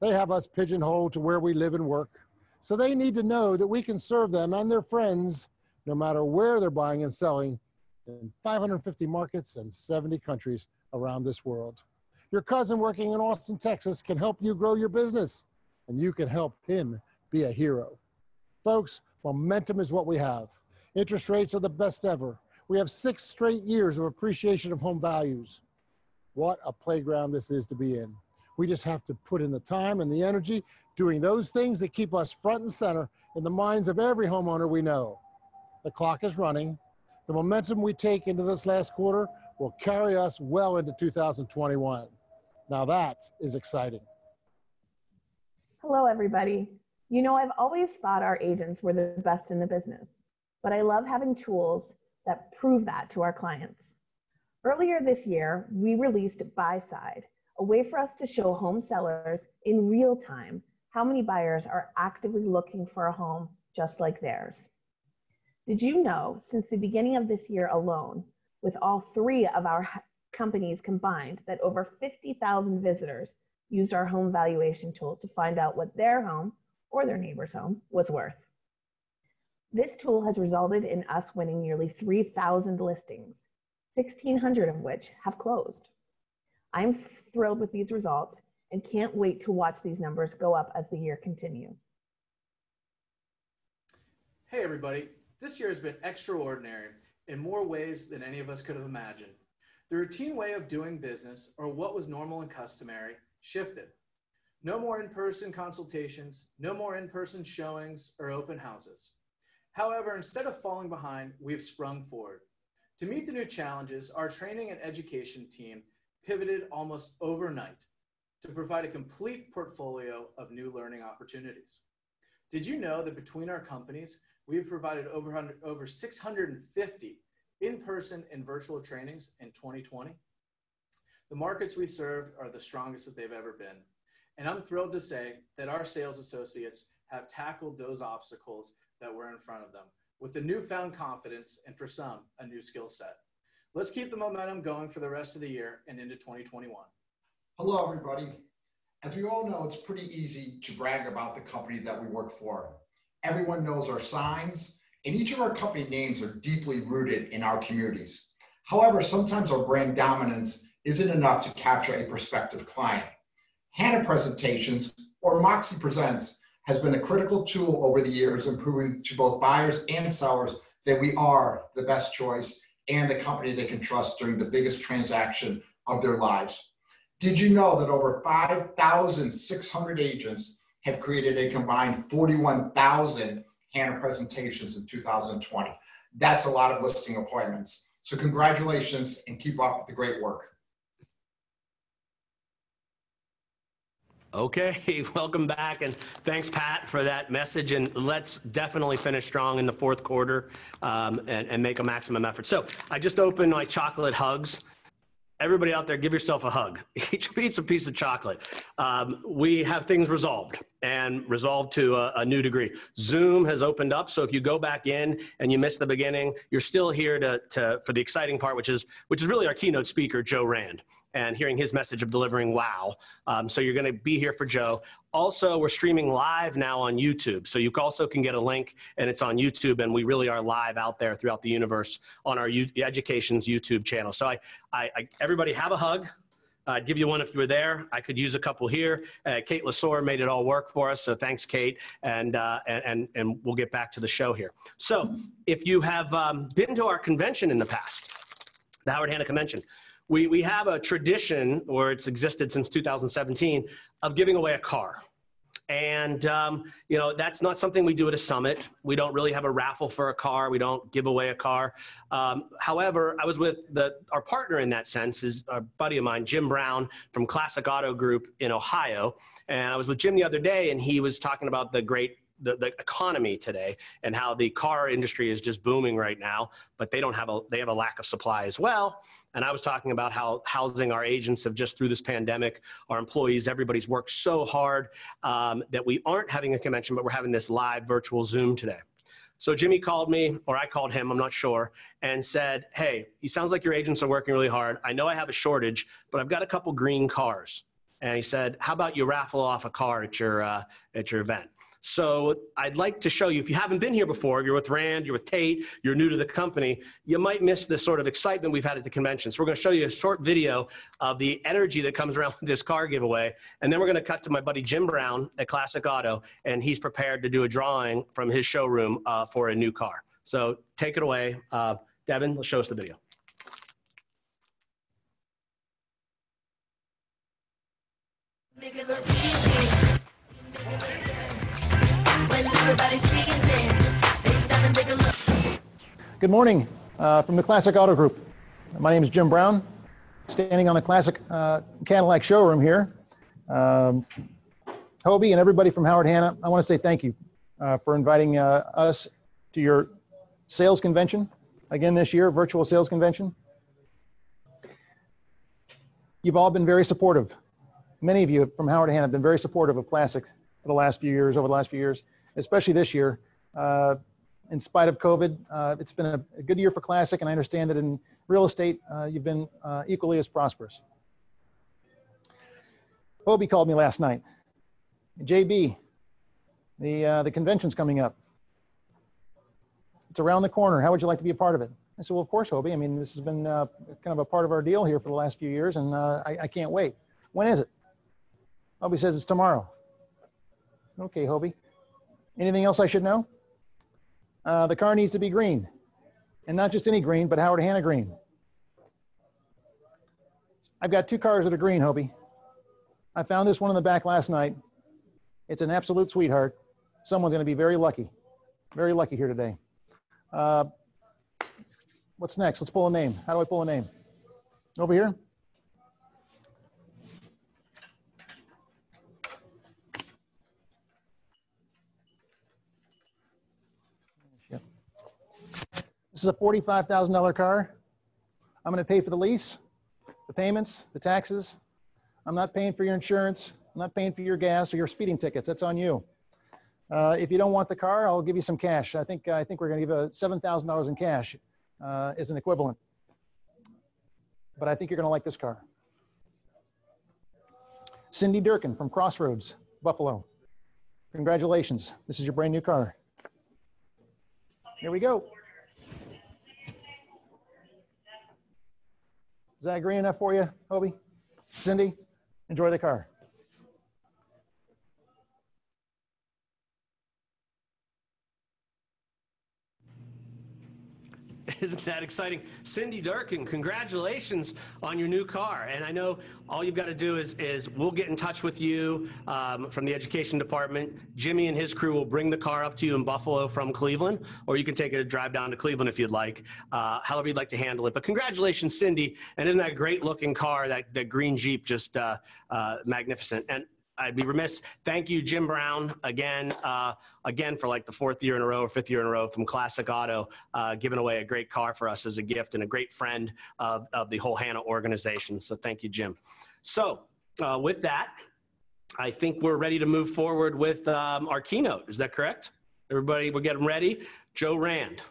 They have us pigeonholed to where we live and work. So they need to know that we can serve them and their friends no matter where they're buying and selling in 550 markets and 70 countries around this world. Your cousin working in Austin, Texas can help you grow your business and you can help him be a hero. Folks, momentum is what we have. Interest rates are the best ever. We have six straight years of appreciation of home values. What a playground this is to be in. We just have to put in the time and the energy doing those things that keep us front and center in the minds of every homeowner we know. The clock is running. The momentum we take into this last quarter will carry us well into 2021. Now that is exciting. Hello, everybody. You know, I've always thought our agents were the best in the business, but I love having tools that prove that to our clients. Earlier this year, we released Buy Side, a way for us to show home sellers in real time how many buyers are actively looking for a home just like theirs. Did you know, since the beginning of this year alone, with all three of our companies combined, that over 50,000 visitors used our home valuation tool to find out what their home or their neighbor's home was worth? This tool has resulted in us winning nearly 3,000 listings, 1,600 of which have closed. I'm thrilled with these results and can't wait to watch these numbers go up as the year continues. Hey, everybody. This year has been extraordinary in more ways than any of us could have imagined. The routine way of doing business, or what was normal and customary, shifted. No more in person consultations, no more in person showings or open houses. However, instead of falling behind, we've sprung forward. To meet the new challenges, our training and education team pivoted almost overnight to provide a complete portfolio of new learning opportunities. Did you know that between our companies, we've provided over, over 650 in-person and virtual trainings in 2020? The markets we serve are the strongest that they've ever been. And I'm thrilled to say that our sales associates have tackled those obstacles that were in front of them with a newfound confidence and for some, a new skill set. Let's keep the momentum going for the rest of the year and into 2021. Hello, everybody. As we all know, it's pretty easy to brag about the company that we work for. Everyone knows our signs, and each of our company names are deeply rooted in our communities. However, sometimes our brand dominance isn't enough to capture a prospective client. Hanna Presentations, or Moxi Presents, has been a critical tool over the years in proving to both buyers and sellers that we are the best choice and the company they can trust during the biggest transaction of their lives. Did you know that over 5,600 agents have created a combined 41,000 Hanna presentations in 2020? That's a lot of listing appointments. So congratulations and keep up the great work. Okay, welcome back, and thanks, Pat, for that message. And let's definitely finish strong in the fourth quarter um, and, and make a maximum effort. So I just opened my chocolate hugs everybody out there, give yourself a hug. Each piece a piece of chocolate. Um, we have things resolved and resolved to a, a, new degree. Zoom has opened up, so if you go back in and you missed the beginning, you're still here to, to for the exciting part, which is which is really our keynote speaker, Joe Rand and hearing his message of delivering wow. Um, so you're going to be here for Joe. Also, we're streaming live now on YouTube. So you also can get a link and it's on YouTube and we really are live out there throughout the universe on our U Education's YouTube channel. So I, I, I everybody have a hug. I'd give you one if you were there. I could use a couple here. Uh, Kate Lasor made it all work for us, so thanks, Kate. And uh, and and we'll get back to the show here. So, if you have um, been to our convention in the past, the Howard Hanna Convention, we, we have a tradition, or it's existed since 2017, of giving away a car. And, um, you know, that's not something we do at a summit. We don't really have a raffle for a car. We don't give away a car. Um, however, I was with the, our partner in that sense is a buddy of mine, Jim Brown from Classic Auto Group in Ohio. And I was with Jim the other day and he was talking about the great the, the economy today and how the car industry is just booming right now, but they don't have a, they have a lack of supply as well. And I was talking about how housing our agents have just through this pandemic, our employees, everybody's worked so hard um, that we aren't having a convention, but we're having this live virtual Zoom today. So Jimmy called me, or I called him, I'm not sure, and said, Hey, he sounds like your agents are working really hard. I know I have a shortage, but I've got a couple green cars. And he said, How about you raffle off a car at your, uh, at your event? So I'd like to show you, if you haven't been here before, if you're with Rand, you're with Tate, you're new to the company, you might miss this sort of excitement we've had at the convention. So we're gonna show you a short video of the energy that comes around with this car giveaway. And then we're gonna cut to my buddy Jim Brown at Classic Auto, and he's prepared to do a drawing from his showroom uh, for a new car. So take it away. Uh, Devin, let's show us the video. Make it look easy. Good morning uh, from the Classic Auto Group. My name is Jim Brown, standing on the Classic uh, Cadillac showroom here. Um, and everybody from Howard Hanna, I want to say thank you uh, for inviting uh, us to your sales convention again this year, virtual sales convention. You've all been very supportive. Many of you from Howard Hanna have been very supportive of Classic for the last few years, over the last few years, especially this year. Uh, in spite of COVID, uh, it's been a, a, good year for Classic, and I understand that in real estate, uh, you've been uh, equally as prosperous. Hoby called me last night. JB, the, uh, the convention's coming up. It's around the corner. How would you like to be a part of it? I said, well, of course, Hoby. I mean, this has been uh, kind of a part of our deal here for the last few years, and I, I can't wait. When is it? Hoby says it's tomorrow. Okay, Hoby. Anything else I should know? Uh, the car needs to be green. And not just any green, but Howard Hanna green. I've got two cars that are green, Hoby. I found this one in the back last night. It's an absolute sweetheart. Someone's going to be very lucky. Very lucky here today. Uh, what's next? Let's pull a name. How do I pull a name? Over here? This is a $45,000 car. I'm going to pay for the lease, the payments, the taxes. I'm not paying for your insurance. I'm not paying for your gas or your speeding tickets. That's on you. Uh, if you don't want the car, I'll give you some cash. I think, I think we're going to give you $7,000 in cash uh, as an equivalent. But I think you're going to like this car. Cindy Durkin from Crossroads, Buffalo. Congratulations. This is your brand new car. Here we go. Is that green enough for you, Hoby? Cindy, enjoy the car. Isn't that exciting? Cindy Durkin, congratulations on your new car. And I know all you've got to do is, is we'll get in touch with you um, from the education department. Jimmy and his crew will bring the car up to you in Buffalo from Cleveland, or you can take a drive down to Cleveland if you'd like, uh, however you'd like to handle it. But congratulations, Cindy. And isn't that great looking car? That, that green Jeep, just uh, uh, magnificent. And I'd be remiss. Thank you, Jim Brown, again, uh, again for like the fourth year in a row or fifth year in a row from Classic Auto, uh, giving away a great car for us as a gift and a great friend of, of the whole Hanna organization. So thank you, Jim. So uh, with that, I think we're ready to move forward with um, our keynote. Is that correct? Everybody, we're getting ready. Joe Rand.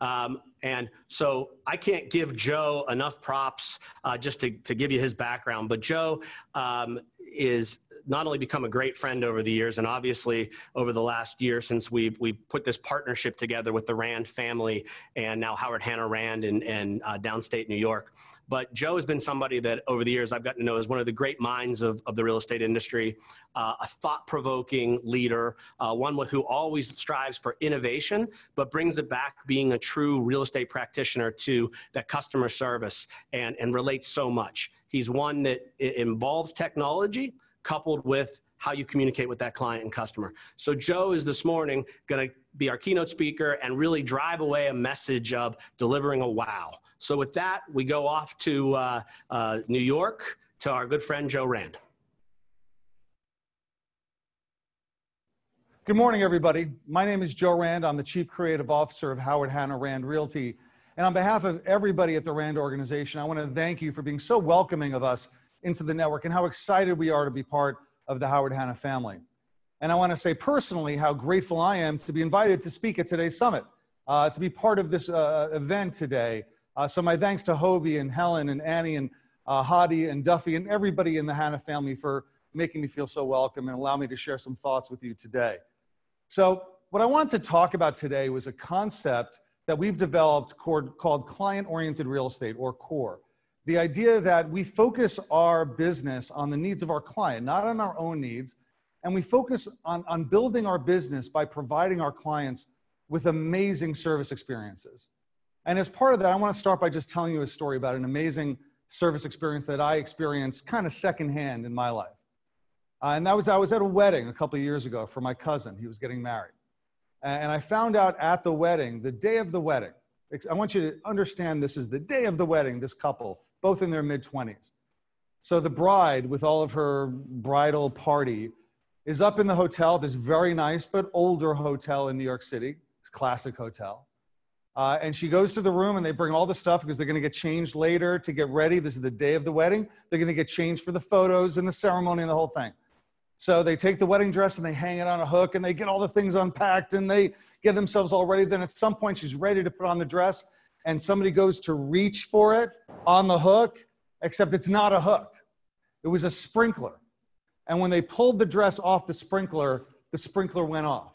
Um, and so I can't give Joe enough props uh, just to, to give you his background, but Joe um, is not only become a great friend over the years, and obviously over the last year since we've we put this partnership together with the Rand family and now Howard Hanna Rand in, in uh, downstate New York. But Joe has been somebody that over the years I've gotten to know as one of the great minds of, of the real estate industry, uh, a thought provoking leader, uh, one with who always strives for innovation, but brings it back being a true real estate practitioner to that customer service and, and relates so much. He's one that involves technology, coupled with how you communicate with that client and customer. So Joe is this morning going to be our keynote speaker and really drive away a message of delivering a wow. So with that, we go off to uh, uh, New York to our good friend Joe Rand. Good morning, everybody. My name is Joe Rand. I'm the Chief Creative Officer of Howard Hanna Rand Realty. And on behalf of everybody at the Rand organization, I want to thank you for being so welcoming of us into the network and how excited we are to be part of the Howard Hanna family. And I want to say personally how grateful I am to be invited to speak at today's summit, uh, to be part of this uh, event today. Uh, so my thanks to Hoby and Helen and Annie and uh, Hoddy and Duffy and everybody in the Hanna family for making me feel so welcome and allow me to share some thoughts with you today. So what I want to talk about today was a concept that we've developed called, called client-oriented real estate or CORE. The idea that we focus our business on the needs of our client, not on our own needs, and we focus on, on building our business by providing our clients with amazing service experiences. And as part of that, I want to start by just telling you a story about an amazing service experience that I experienced kind of secondhand in my life. Uh, and that was, I was at a wedding a couple of years ago for my cousin. He was getting married. And I found out at the wedding, the day of the wedding, I want you to understand this is the day of the wedding, this couple, both in their mid 20s. So the bride, with all of her bridal party, is up in the hotel, this very nice but older hotel in New York City, this classic hotel. Uh, and she goes to the room and they bring all the stuff because they're going to get changed later to get ready. This is the day of the wedding. They're going to get changed for the photos and the ceremony and the whole thing. So they take the wedding dress and they hang it on a hook and they get all the things unpacked and they get themselves all ready. Then at some point, she's ready to put on the dress and somebody goes to reach for it on the hook, except it's not a hook. It was a sprinkler. And when they pulled the dress off the sprinkler, the sprinkler went off,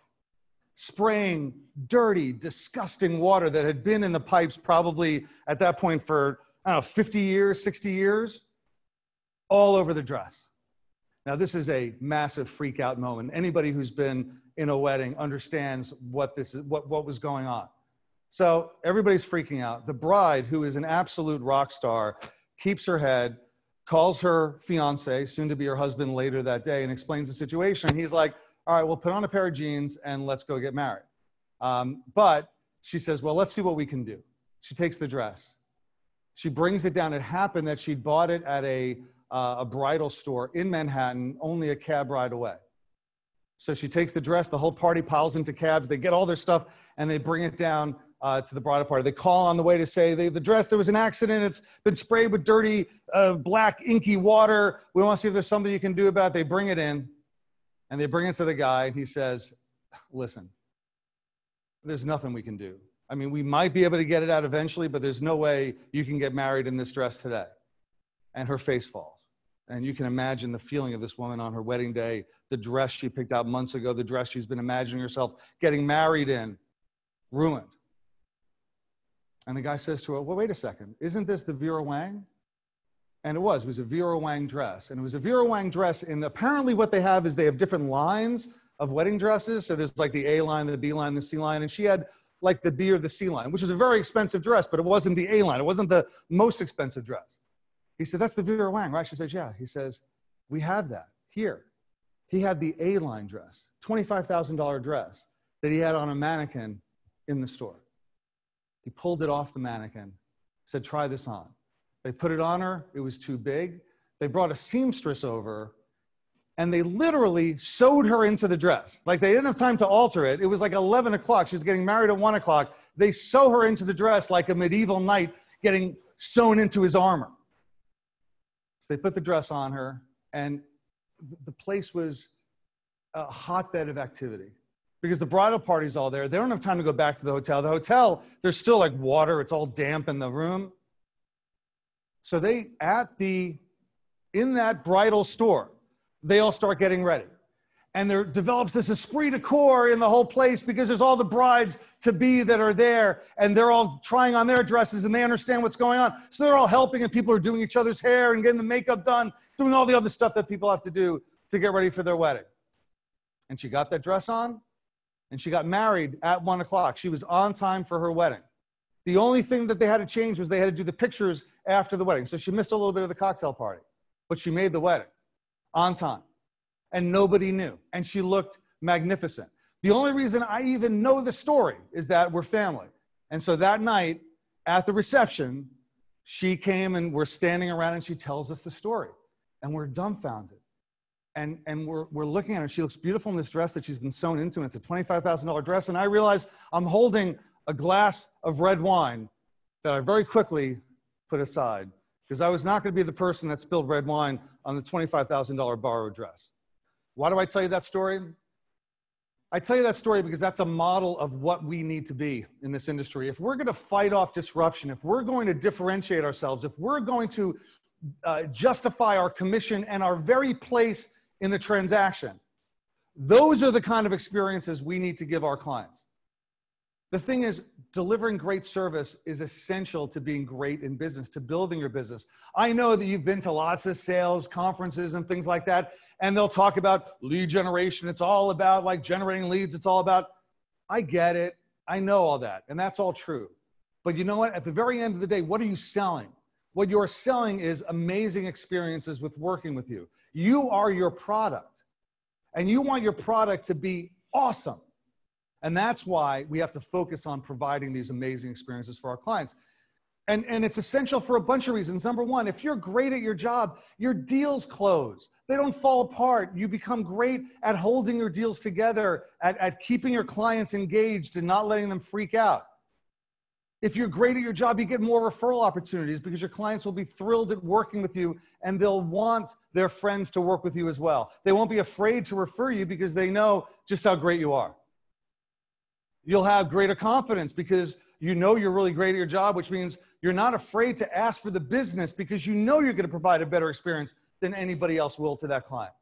spraying dirty, disgusting water that had been in the pipes probably at that point for, I don't know, 50 years, 60 years, all over the dress. Now, this is a massive freak out moment. Anybody who's been in a wedding understands what this is, what, what was going on. So everybody's freaking out. The bride, who is an absolute rock star, keeps her head, calls her fiance, soon to be her husband later that day, and explains the situation. He's like, All right, we'll put on a pair of jeans and let's go get married. Um, but she says, Well, let's see what we can do. She takes the dress. She brings it down. It happened that she'd bought it at a uh, a bridal store in Manhattan, only a cab ride away. So she takes the dress, the whole party piles into cabs, they get all their stuff, and they bring it down uh, to the bridal party. They call on the way to say, they, the dress, there was an accident, it's been sprayed with dirty, uh, black, inky water. We want to see if there's something you can do about it. They bring it in, and they bring it to the guy, and he says, listen, there's nothing we can do. I mean, we might be able to get it out eventually, but there's no way you can get married in this dress today. And her face falls. And you can imagine the feeling of this woman on her wedding day, the dress she picked out months ago, the dress she's been imagining herself getting married in, ruined. And the guy says to her, Well, wait a second, isn't this the Vera Wang? And it was, it was a Vera Wang dress. And it was a Vera Wang dress. And apparently, what they have is they have different lines of wedding dresses. So there's like the A line, the B line, the C line. And she had like the B or the C line, which was a very expensive dress, but it wasn't the A line. It wasn't the most expensive dress. He said, That's the Vera Wang, right? She says, Yeah. He says, We have that here. He had the A line dress, $25,000 dress that he had on a mannequin in the store. He pulled it off the mannequin, said, Try this on. They put it on her, it was too big. They brought a seamstress over and they literally sewed her into the dress. Like they didn't have time to alter it. It was like 11 o'clock. She was getting married at 1 o'clock. They sew her into the dress like a medieval knight getting sewn into his armor. So they put the dress on her, and the place was a hotbed of activity because the bridal party's all there. They don't have time to go back to the hotel. The hotel, there's still like water, it's all damp in the room. So they, at the, in that bridal store, they all start getting ready and there develops this esprit de corps in the whole place because there's all the brides to be that are there and they're all trying on their dresses and they understand what's going on so they're all helping and people are doing each other's hair and getting the makeup done doing all the other stuff that people have to do to get ready for their wedding and she got that dress on and she got married at one o'clock she was on time for her wedding the only thing that they had to change was they had to do the pictures after the wedding so she missed a little bit of the cocktail party but she made the wedding on time and nobody knew. And she looked magnificent. The only reason I even know the story is that we're family. And so that night at the reception, she came and we're standing around and she tells us the story. And we're dumbfounded. And, and we're, we're looking at her. She looks beautiful in this dress that she's been sewn into. And it's a $25,000 dress. And I realize I'm holding a glass of red wine that I very quickly put aside because I was not going to be the person that spilled red wine on the $25,000 borrowed dress. Why do I tell you that story? I tell you that story because that's a model of what we need to be in this industry. If we're going to fight off disruption, if we're going to differentiate ourselves, if we're going to uh, justify our commission and our very place in the transaction, those are the kind of experiences we need to give our clients. The thing is, delivering great service is essential to being great in business, to building your business. I know that you've been to lots of sales conferences and things like that, and they'll talk about lead generation. It's all about like generating leads. It's all about, I get it. I know all that. And that's all true. But you know what? At the very end of the day, what are you selling? What you're selling is amazing experiences with working with you. You are your product, and you want your product to be awesome. And that's why we have to focus on providing these amazing experiences for our clients. And, and it's essential for a bunch of reasons. Number one, if you're great at your job, your deals close. They don't fall apart. You become great at holding your deals together, at, at keeping your clients engaged and not letting them freak out. If you're great at your job, you get more referral opportunities because your clients will be thrilled at working with you and they'll want their friends to work with you as well. They won't be afraid to refer you because they know just how great you are. You'll have greater confidence because you know you're really great at your job, which means you're not afraid to ask for the business because you know you're going to provide a better experience than anybody else will to that client.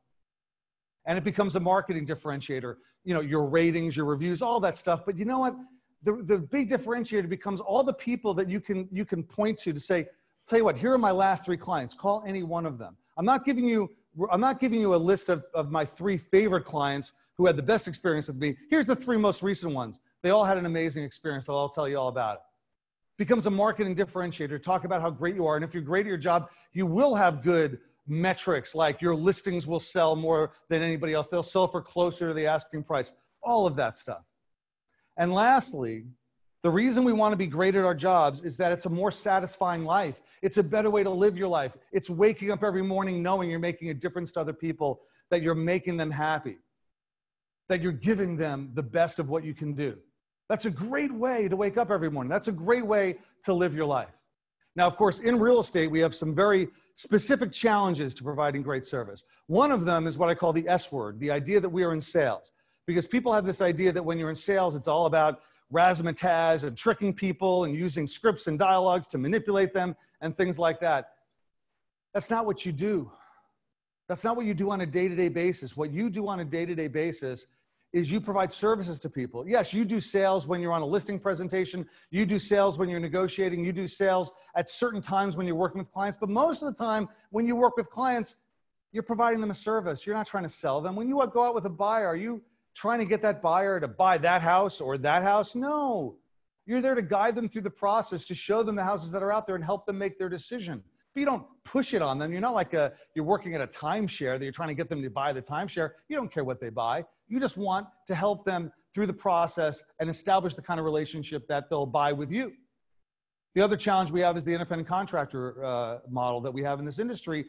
And it becomes a marketing differentiator. You know, your ratings, your reviews, all that stuff. But you know what? The, the big differentiator becomes all the people that you can you can point to to say, tell you what, here are my last three clients. Call any one of them. I'm not giving you I'm not giving you a list of, of my three favorite clients who had the best experience with me. Here's the three most recent ones. They all had an amazing experience. All tell you all about it. Becomes a marketing differentiator. Talk about how great you are. And if you're great at your job, you will have good metrics like your listings will sell more than anybody else. They'll sell for closer to the asking price. All of that stuff. And lastly, the reason we want to be great at our jobs is that it's a more satisfying life. It's a better way to live your life. It's waking up every morning knowing you're making a difference to other people, that you're making them happy, that you're giving them the best of what you can do. That's a great way to wake up every morning. That's a great way to live your life. Now, of course, in real estate, we have some very specific challenges to providing great service. One of them is what I call the S word, the idea that we are in sales. Because people have this idea that when you're in sales, it's all about razzmatazz and tricking people and using scripts and dialogues to manipulate them and things like that. That's not what you do. That's not what you do on a day to day basis. What you do on a day to day basis is you provide services to people. Yes, you do sales when you're on a listing presentation, you do sales when you're negotiating, you do sales at certain times when you're working with clients, but most of the time when you work with clients, you're providing them a service. You're not trying to sell them. When you go out with a buyer, are you trying to get that buyer to buy that house or that house? No. You're there to guide them through the process, to show them the houses that are out there and help them make their decision but you don't push it on them. You're not like a, you're working at a timeshare that you're trying to get them to buy the timeshare. You don't care what they buy. You just want to help them through the process and establish the kind of relationship that they'll buy with you. The other challenge we have is the independent contractor uh, model that we have in this industry,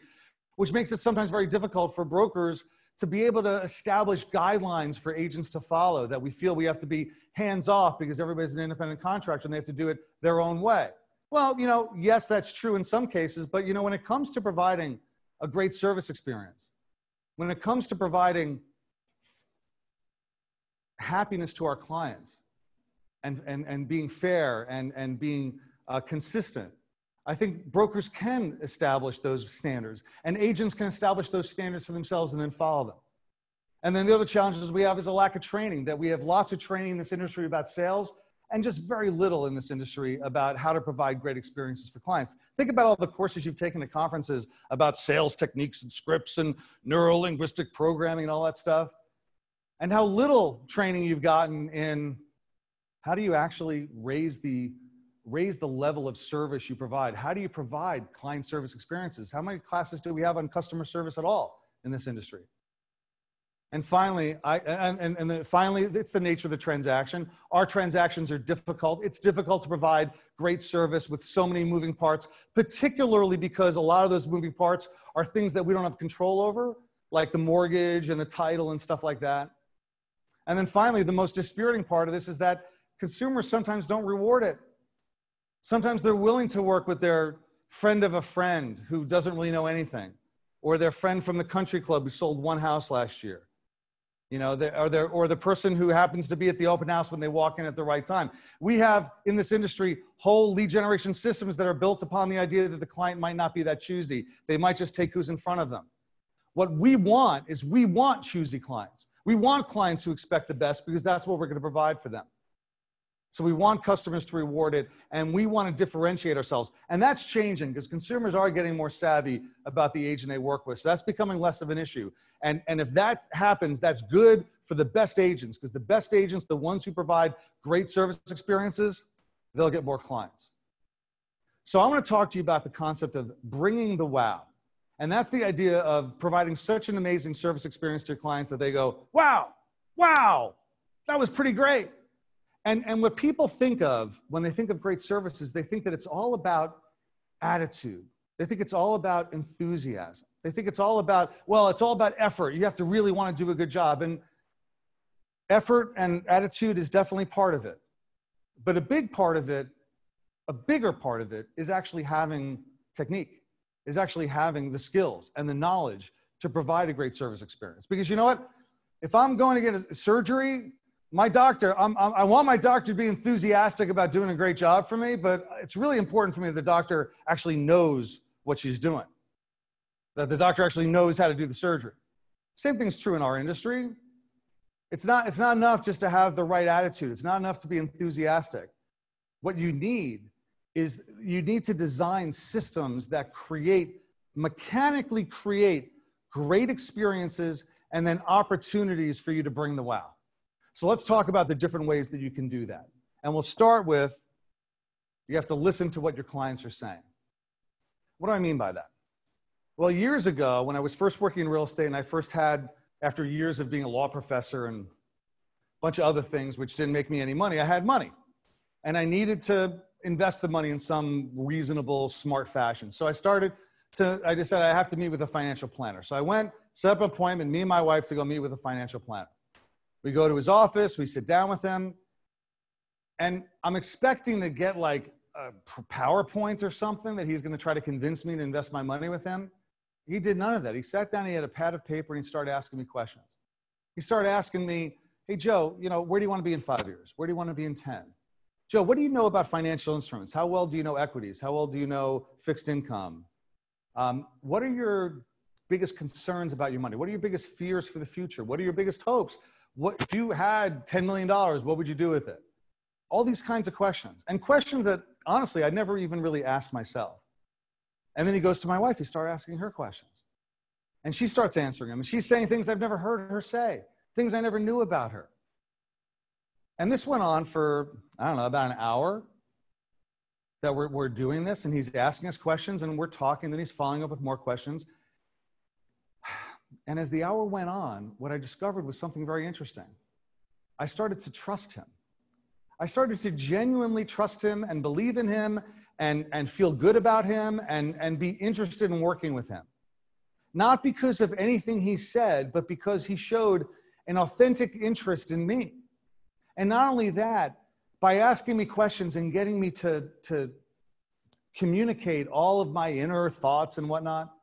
which makes it sometimes very difficult for brokers to be able to establish guidelines for agents to follow that we feel we have to be hands off because everybody's an independent contractor and they have to do it their own way. Well, you know, yes, that's true in some cases, but you know, when it comes to providing a great service experience, when it comes to providing happiness to our clients and, and, and being fair and, and being uh, consistent, I think brokers can establish those standards and agents can establish those standards for themselves and then follow them. And then the other challenges we have is a lack of training, that we have lots of training in this industry about sales, and just very little in this industry about how to provide great experiences for clients. Think about all the courses you've taken at conferences about sales techniques and scripts and neuro linguistic programming and all that stuff, and how little training you've gotten in how do you actually raise the raise the level of service you provide how do you provide client service experiences how many classes do we have on customer service at all in this industry and finally, I, and, and, and finally, it's the nature of the transaction. Our transactions are difficult. It's difficult to provide great service with so many moving parts, particularly because a lot of those moving parts are things that we don't have control over, like the mortgage and the title and stuff like that. And then finally, the most dispiriting part of this is that consumers sometimes don't reward it. Sometimes they're willing to work with their friend of a friend who doesn't really know anything, or their friend from the country club who sold one house last year You know, or, the, or the person who happens to be at the open house when they walk in at the right time. We have in this industry whole lead generation systems that are built upon the idea that the client might not be that choosy. They might just take who's in front of them. What we want is we want choosy clients. We want clients who expect the best because that's what we're going to provide for them. So we want customers to reward it and we want to differentiate ourselves. And that's changing because consumers are getting more savvy about the agent they work with. So that's becoming less of an issue. And, and if that happens, that's good for the best agents because the best agents, the ones who provide great service experiences, they'll get more clients. So I want to talk to you about the concept of bringing the wow. And that's the idea of providing such an amazing service experience to your clients that they go, wow, wow, that was pretty great. And, and what people think of when they think of great services, they think that it's all about attitude. They think it's all about enthusiasm. They think it's all about, well, it's all about effort. You have to really want to do a good job. And effort and attitude is definitely part of it. But a big part of it, a bigger part of it, is actually having technique, is actually having the skills and the knowledge to provide a great service experience. Because you know what? If I'm going to get a surgery, my doctor, I'm, I'm, i want my doctor to be enthusiastic about doing a great job for me, but it's really important for me that the doctor actually knows what she's doing, that the doctor actually knows how to do the surgery. Same thing's true in our industry. It's not, it's not enough just to have the right attitude. It's not enough to be enthusiastic. What you need is you need to design systems that create, mechanically create great experiences and then opportunities for you to bring the wow. So let's talk about the different ways that you can do that. And we'll start with you have to listen to what your clients are saying. What do I mean by that? Well, years ago, when I was first working in real estate and I first had, after years of being a law professor and a bunch of other things which didn't make me any money, I had money. And I needed to invest the money in some reasonable, smart fashion. So I started to, I decided I have to meet with a financial planner. So I went, set up an appointment, me and my wife to go meet with a financial planner. We go to his office, we sit down with him, and I'm expecting to get like a PowerPoint or something that he's going to try to convince me to invest my money with him. He did none of that. He sat down, he had a pad of paper, and he started asking me questions. He started asking me, Hey, Joe, you know, where do you want to be in five years? Where do you want to be in 10? Joe, what do you know about financial instruments? How well do you know equities? How well do you know fixed income? Um, what are your biggest concerns about your money? What are your biggest fears for the future? What are your biggest hopes? What if you had $10 million what would you do with it? All these kinds of questions and questions that honestly i never even really asked myself. And then he goes to my wife he starts asking her questions. And she starts answering them and she's saying things i've never heard her say things i never knew about her. And this went on for i don't know about an hour that we're, we're doing this and he's asking us questions and we're talking then he's following up with more questions and as the hour went on, what I discovered was something very interesting. I started to trust him. I started to genuinely trust him and believe in him and, and feel good about him and, and be interested in working with him. Not because of anything he said, but because he showed an authentic interest in me. And not only that, by asking me questions and getting me to, to communicate all of my inner thoughts and whatnot,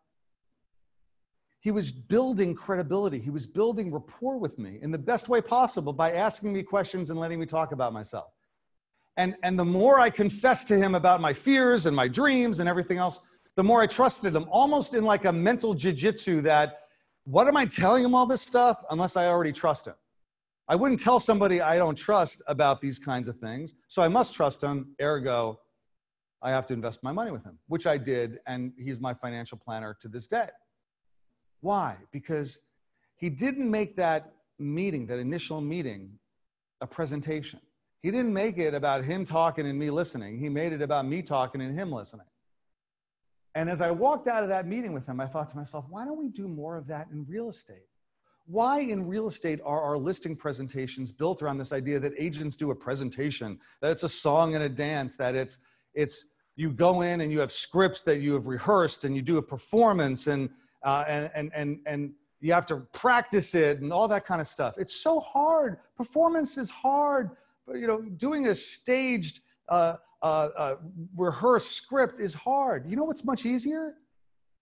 he was building credibility. He was building rapport with me in the best way possible by asking me questions and letting me talk about myself. And, and the more I confessed to him about my fears and my dreams and everything else, the more I trusted him, almost in like a mental jujitsu that, what am I telling him all this stuff unless I already trust him? I wouldn't tell somebody I don't trust about these kinds of things. So I must trust him. Ergo, I have to invest my money with him, which I did. And he's my financial planner to this day. Why? Because he didn't make that meeting, that initial meeting, a presentation. He didn't make it about him talking and me listening. He made it about me talking and him listening. And as I walked out of that meeting with him, I thought to myself, why don't we do more of that in real estate? Why in real estate are our listing presentations built around this idea that agents do a presentation, that it's a song and a dance, that it's, it's you go in and you have scripts that you have rehearsed and you do a performance and uh, and, and, and, and you have to practice it and all that kind of stuff. It's so hard. Performance is hard. But, You know, doing a staged, uh, uh, uh, rehearsed script is hard. You know what's much easier?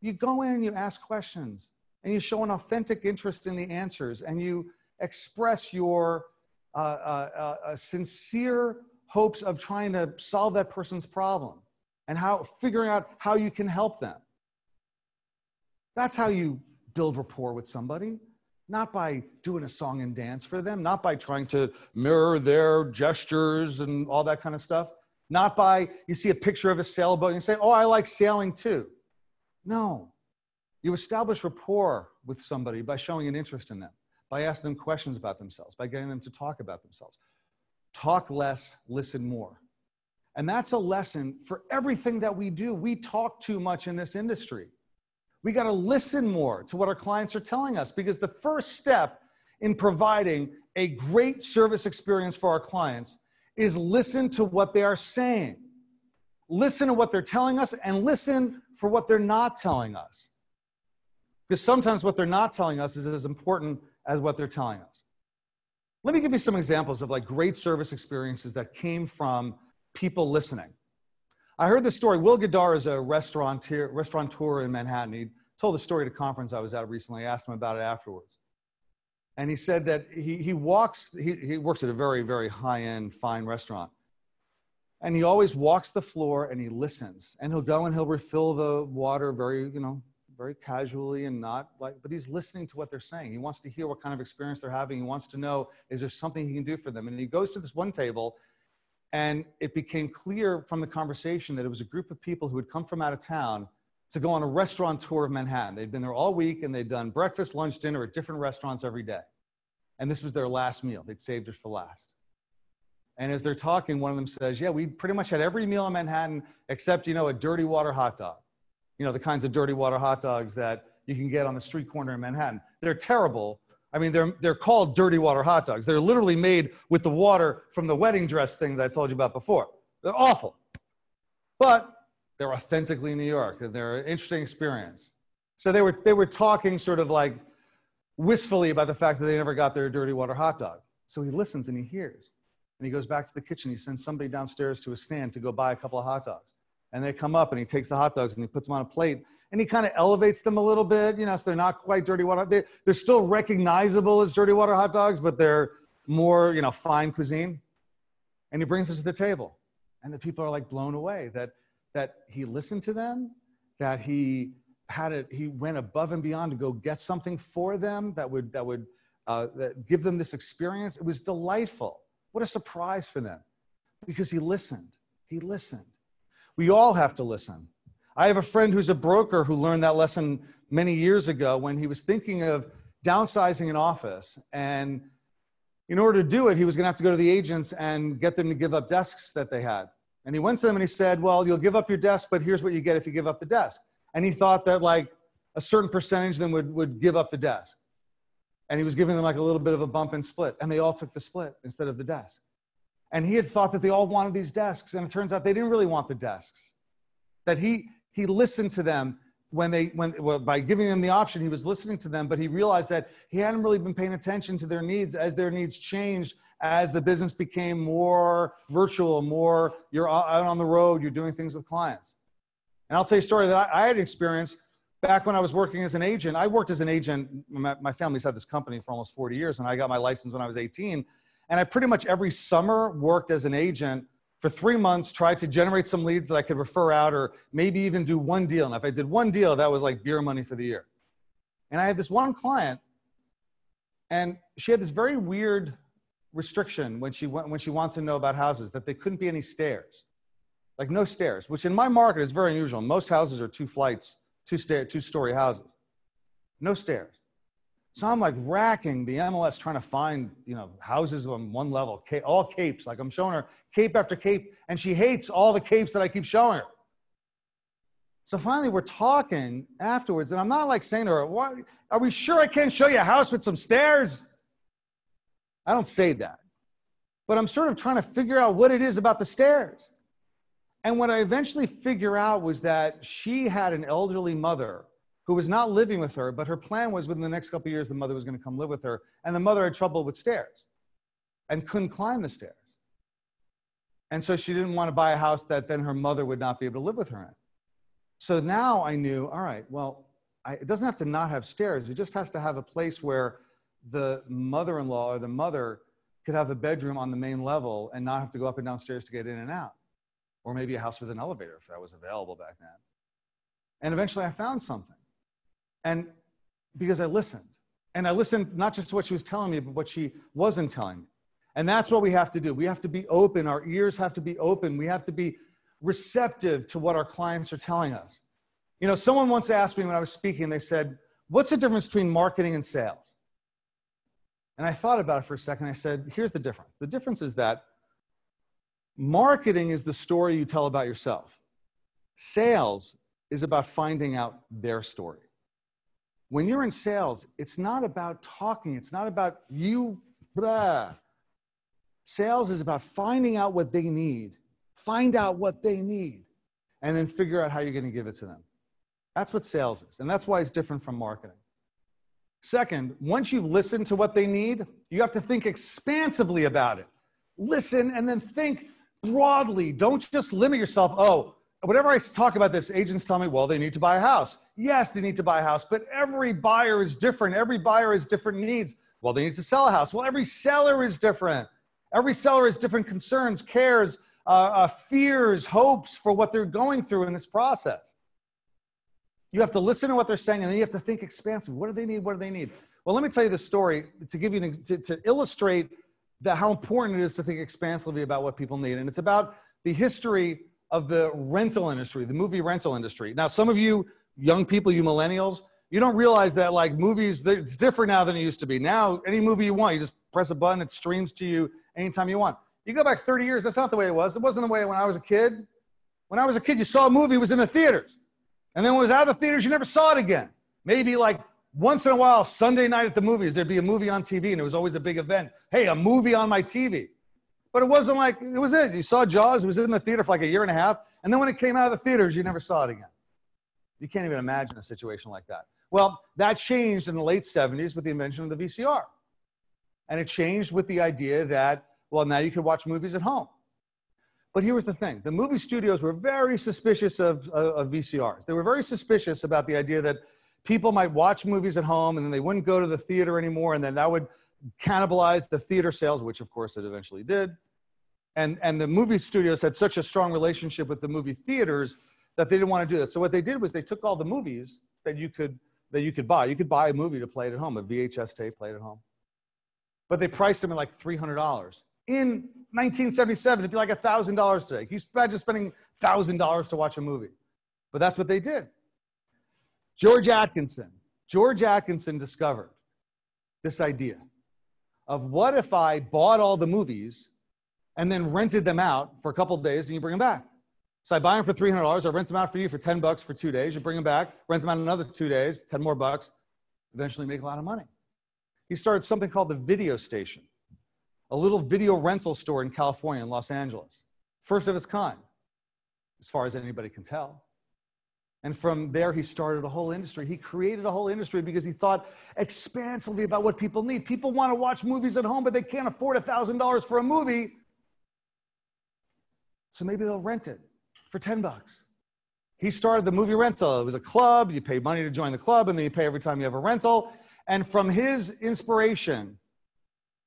You go in and you ask questions and you show an authentic interest in the answers and you express your uh, uh, sincere hopes of trying to solve that person's problem and how figuring out how you can help them. That's how you build rapport with somebody, not by doing a song and dance for them, not by trying to mirror their gestures and all that kind of stuff, not by you see a picture of a sailboat and say, Oh, I like sailing too. No. You establish rapport with somebody by showing an interest in them, by asking them questions about themselves, by getting them to talk about themselves. Talk less, listen more. And that's a lesson for everything that we do. We talk too much in this industry. We got to listen more to what our clients are telling us because the first step in providing a great service experience for our clients is listen to what they are saying. Listen to what they're telling us and listen for what they're not telling us. Because sometimes what they're not telling us is as important as what they're telling us. Let me give you some examples of like great service experiences that came from people listening. I heard this story. Will Guidara is a restaurateur, restaurateur in Manhattan. He told the story at a conference I was at recently. I asked him about it afterwards. And he said that he, he walks, he, he works at a very, very high end, fine restaurant. And he always walks the floor and he listens. And he'll go and he'll refill the water very, you know, very casually and not like, but he's listening to what they're saying. He wants to hear what kind of experience they're having. He wants to know, is there something he can do for them? And he goes to this one table and it became clear from the conversation that it was a group of people who had come from out of town to go on a restaurant tour of Manhattan. They'd been there all week and they'd done breakfast, lunch, dinner at different restaurants every day. And this was their last meal. They'd saved it for last. And as they're talking, one of them says, Yeah, we pretty much had every meal in Manhattan except, you know, a dirty water hot dog. You know, the kinds of dirty water hot dogs that you can get on the street corner in Manhattan. They're terrible. I mean, they're, they're called dirty water hot dogs. They're literally made with the water from the wedding dress thing that I told you about before. They're awful. But they're authentically New York and they're an interesting experience. So they were, they were talking sort of like wistfully about the fact that they never got their dirty water hot dog. So he listens and he hears. And he goes back to the kitchen. He sends somebody downstairs to a stand to go buy a couple of hot dogs. And they come up and he takes the hot dogs and he puts them on a plate and he kind of elevates them a little bit, you know, so they're not quite dirty water. They, they're still recognizable as dirty water hot dogs, but they're more, you know, fine cuisine. And he brings it to the table. And the people are like blown away that that he listened to them, that he had it, he went above and beyond to go get something for them that would, that would uh, that give them this experience. It was delightful. What a surprise for them because he listened. He listened. We all have to listen. I have a friend who's a broker who learned that lesson many years ago when he was thinking of downsizing an office. And in order to do it, he was going to have to go to the agents and get them to give up desks that they had. And he went to them and he said, Well, you'll give up your desk, but here's what you get if you give up the desk. And he thought that like a certain percentage of them would, would give up the desk. And he was giving them like a little bit of a bump and split. And they all took the split instead of the desk. And he had thought that they all wanted these desks. And it turns out they didn't really want the desks. That he, he listened to them when they, when, well, by giving them the option, he was listening to them, but he realized that he hadn't really been paying attention to their needs as their needs changed as the business became more virtual, more you're out on the road, you're doing things with clients. And I'll tell you a story that I, I had experienced back when I was working as an agent. I worked as an agent, my, my family's had this company for almost 40 years, and I got my license when I was 18. And I pretty much every summer worked as an agent for three months, tried to generate some leads that I could refer out or maybe even do one deal. And if I did one deal, that was like beer money for the year. And I had this one client, and she had this very weird restriction when she went, when she wanted to know about houses that they couldn't be any stairs, like no stairs, which in my market is very unusual. Most houses are two flights, two stair, two story houses, no stairs. So I'm like racking the MLS trying to find, you know, houses on one level, all capes. Like I'm showing her cape after cape, and she hates all the capes that I keep showing her. So finally, we're talking afterwards, and I'm not like saying to her, "What? Are we sure I can't show you a house with some stairs?" I don't say that. But I'm sort of trying to figure out what it is about the stairs. And what I eventually figure out was that she had an elderly mother who was not living with her, but her plan was within the next couple years, the mother was going to come live with her. And the mother had trouble with stairs and couldn't climb the stairs. And so she didn't want to buy a house that then her mother would not be able to live with her in. So now I knew, all right, well, I, it doesn't have to not have stairs. It just has to have a place where the mother-in-law or the mother could have a bedroom on the main level and not have to go up and downstairs to get in and out. Or maybe a house with an elevator if that was available back then. And eventually I found something. And because I listened. And I listened not just to what she was telling me, but what she wasn't telling me. And that's what we have to do. We have to be open. Our ears have to be open. We have to be receptive to what our clients are telling us. You know, someone once asked me when I was speaking, they said, What's the difference between marketing and sales? And I thought about it for a second. I said, Here's the difference. The difference is that marketing is the story you tell about yourself, sales is about finding out their story. When you're in sales, it's not about talking, it's not about you, blah. Sales is about finding out what they need, find out what they need, and then figure out how you're going to give it to them. That's what sales is, and that's why it's different from marketing. Second, once you've listened to what they need, you have to think expansively about it. Listen and then think broadly. Don't just limit yourself. Oh, whenever I talk about this, agents tell me, well, they need to buy a house. Yes, they need to buy a house, but every buyer is different. Every buyer has different needs. Well, they need to sell a house. Well, every seller is different. Every seller has different concerns, cares, uh, uh, fears, hopes for what they're going through in this process. You have to listen to what they're saying, and then you have to think expansively. What do they need? What do they need? Well, let me tell you the story to give you an, to, to illustrate that how important it is to think expansively about what people need. And it's about the history of the rental industry, the movie rental industry. Now, some of you young people, you millennials, you don't realize that like movies, it's different now than it used to be. Now, any movie you want, you just press a button, it streams to you anytime you want. You go back 30 years, that's not the way it was. It wasn't the way when I was a kid. When I was a kid, you saw a movie, it was in the theaters. And then when it was out of the theaters, you never saw it again. Maybe like once in a while, Sunday night at the movies, there'd be a movie on TV and it was always a big event. Hey, a movie on my TV. But it wasn't like, it was it. You saw Jaws, it was in the theater for like a year and a half. And then when it came out of the theaters, you never saw it again. You can't even imagine a situation like that. Well, that changed in the late 70s with the invention of the VCR. And it changed with the idea that, well, now you can watch movies at home. But here was the thing the movie studios were very suspicious of, of, of VCRs. They were very suspicious about the idea that people might watch movies at home and then they wouldn't go to the theater anymore, and then that would cannibalize the theater sales, which of course it eventually did. And, and the movie studios had such a strong relationship with the movie theaters that they didn't want to do that. So what they did was they took all the movies that you could that you could buy. You could buy a movie to play it at home, a VHS tape played at home. But they priced them at like $300. In 1977, it'd be like $1,000 today. You imagine spending $1,000 to watch a movie? But that's what they did. George Atkinson, George Atkinson discovered this idea of what if I bought all the movies and then rented them out for a couple days and you bring them back? So I buy them for $300. I rent them out for you for 10 bucks for two days. You bring them back, rent them out another two days, 10 more bucks, eventually make a lot of money. He started something called the Video Station, a little video rental store in California, in Los Angeles. First of its kind, as far as anybody can tell. And from there, he started a whole industry. He created a whole industry because he thought expansively about what people need. People want to watch movies at home, but they can't afford $1,000 for a movie. So maybe they'll rent it for 10 bucks. He started the movie rental. It was a club. You pay money to join the club, and then you pay every time you have a rental. And from his inspiration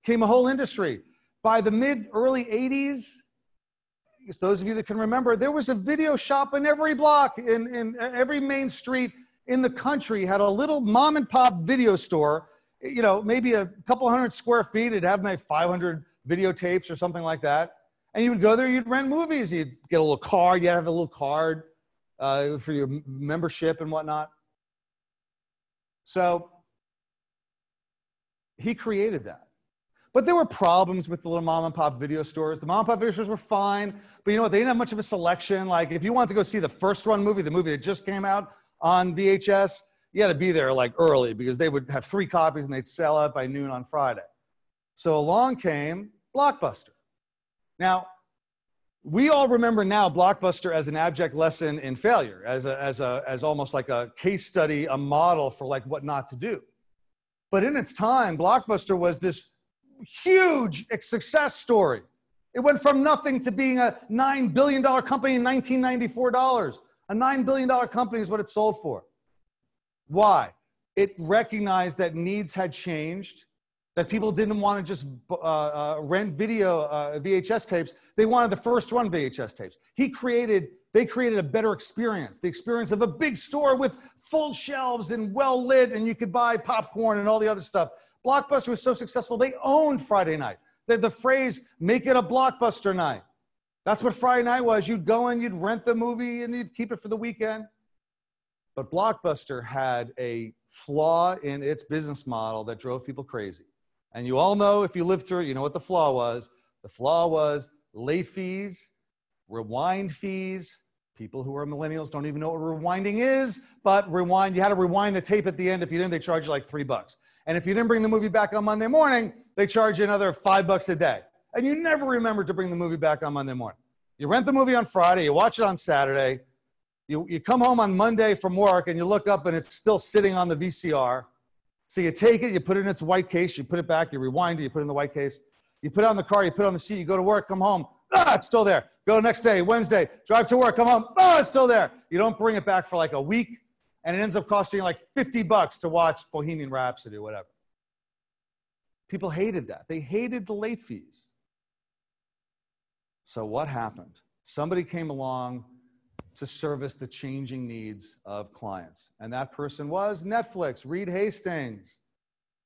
came a whole industry. By the mid early 80s, those of you that can remember, there was a video shop in every block, in, in every main street in the country had a little mom and pop video store, you know, maybe a couple hundred square feet. It'd have maybe 500 videotapes or something like that. And you would go there, you'd rent movies, you'd get a little card, you'd have a little card uh, for your membership and whatnot. So he created that. But there were problems with the little mom and pop video stores. The mom and pop video stores were fine, but you know what? They didn't have much of a selection. Like if you wanted to go see the first run movie, the movie that just came out on VHS, you had to be there like early because they would have three copies and they'd sell out by noon on Friday. So along came Blockbuster. Now, we all remember now Blockbuster as an abject lesson in failure, as, a, as, a, as almost like a case study, a model for like what not to do. But in its time, Blockbuster was this huge success story. It went from nothing to being a $9 billion company in 1994 dollars. A $9 billion company is what it sold for. Why? It recognized that needs had changed that people didn't want to just uh, uh, rent video uh, VHS tapes. They wanted the first run VHS tapes. He created, they created a better experience, the experience of a big store with full shelves and well lit, and you could buy popcorn and all the other stuff. Blockbuster was so successful, they owned Friday night. The, the phrase, make it a blockbuster night. That's what Friday night was. You'd go in, you'd rent the movie, and you'd keep it for the weekend. But Blockbuster had a flaw in its business model that drove people crazy. And you all know, if you lived through it, you know what the flaw was. The flaw was late fees, rewind fees. People who are millennials don't even know what rewinding is, but rewind, you had to rewind the tape at the end. If you didn't, they charge you like three bucks. And if you didn't bring the movie back on Monday morning, they charge you another five bucks a day. And you never remember to bring the movie back on Monday morning. You rent the movie on Friday, you watch it on Saturday, you, you come home on Monday from work and you look up and it's still sitting on the VCR. So you take it, you put it in its white case, you put it back, you rewind it, you put it in the white case. You put it on the car, you put it on the seat, you go to work, come home, ah, it's still there. Go next day, Wednesday, drive to work, come home, oh, it's still there. You don't bring it back for like a week, and it ends up costing you like 50 bucks to watch Bohemian Rhapsody or whatever. People hated that. They hated the late fees. So what happened? Somebody came along to service the changing needs of clients. And that person was Netflix, Reed Hastings.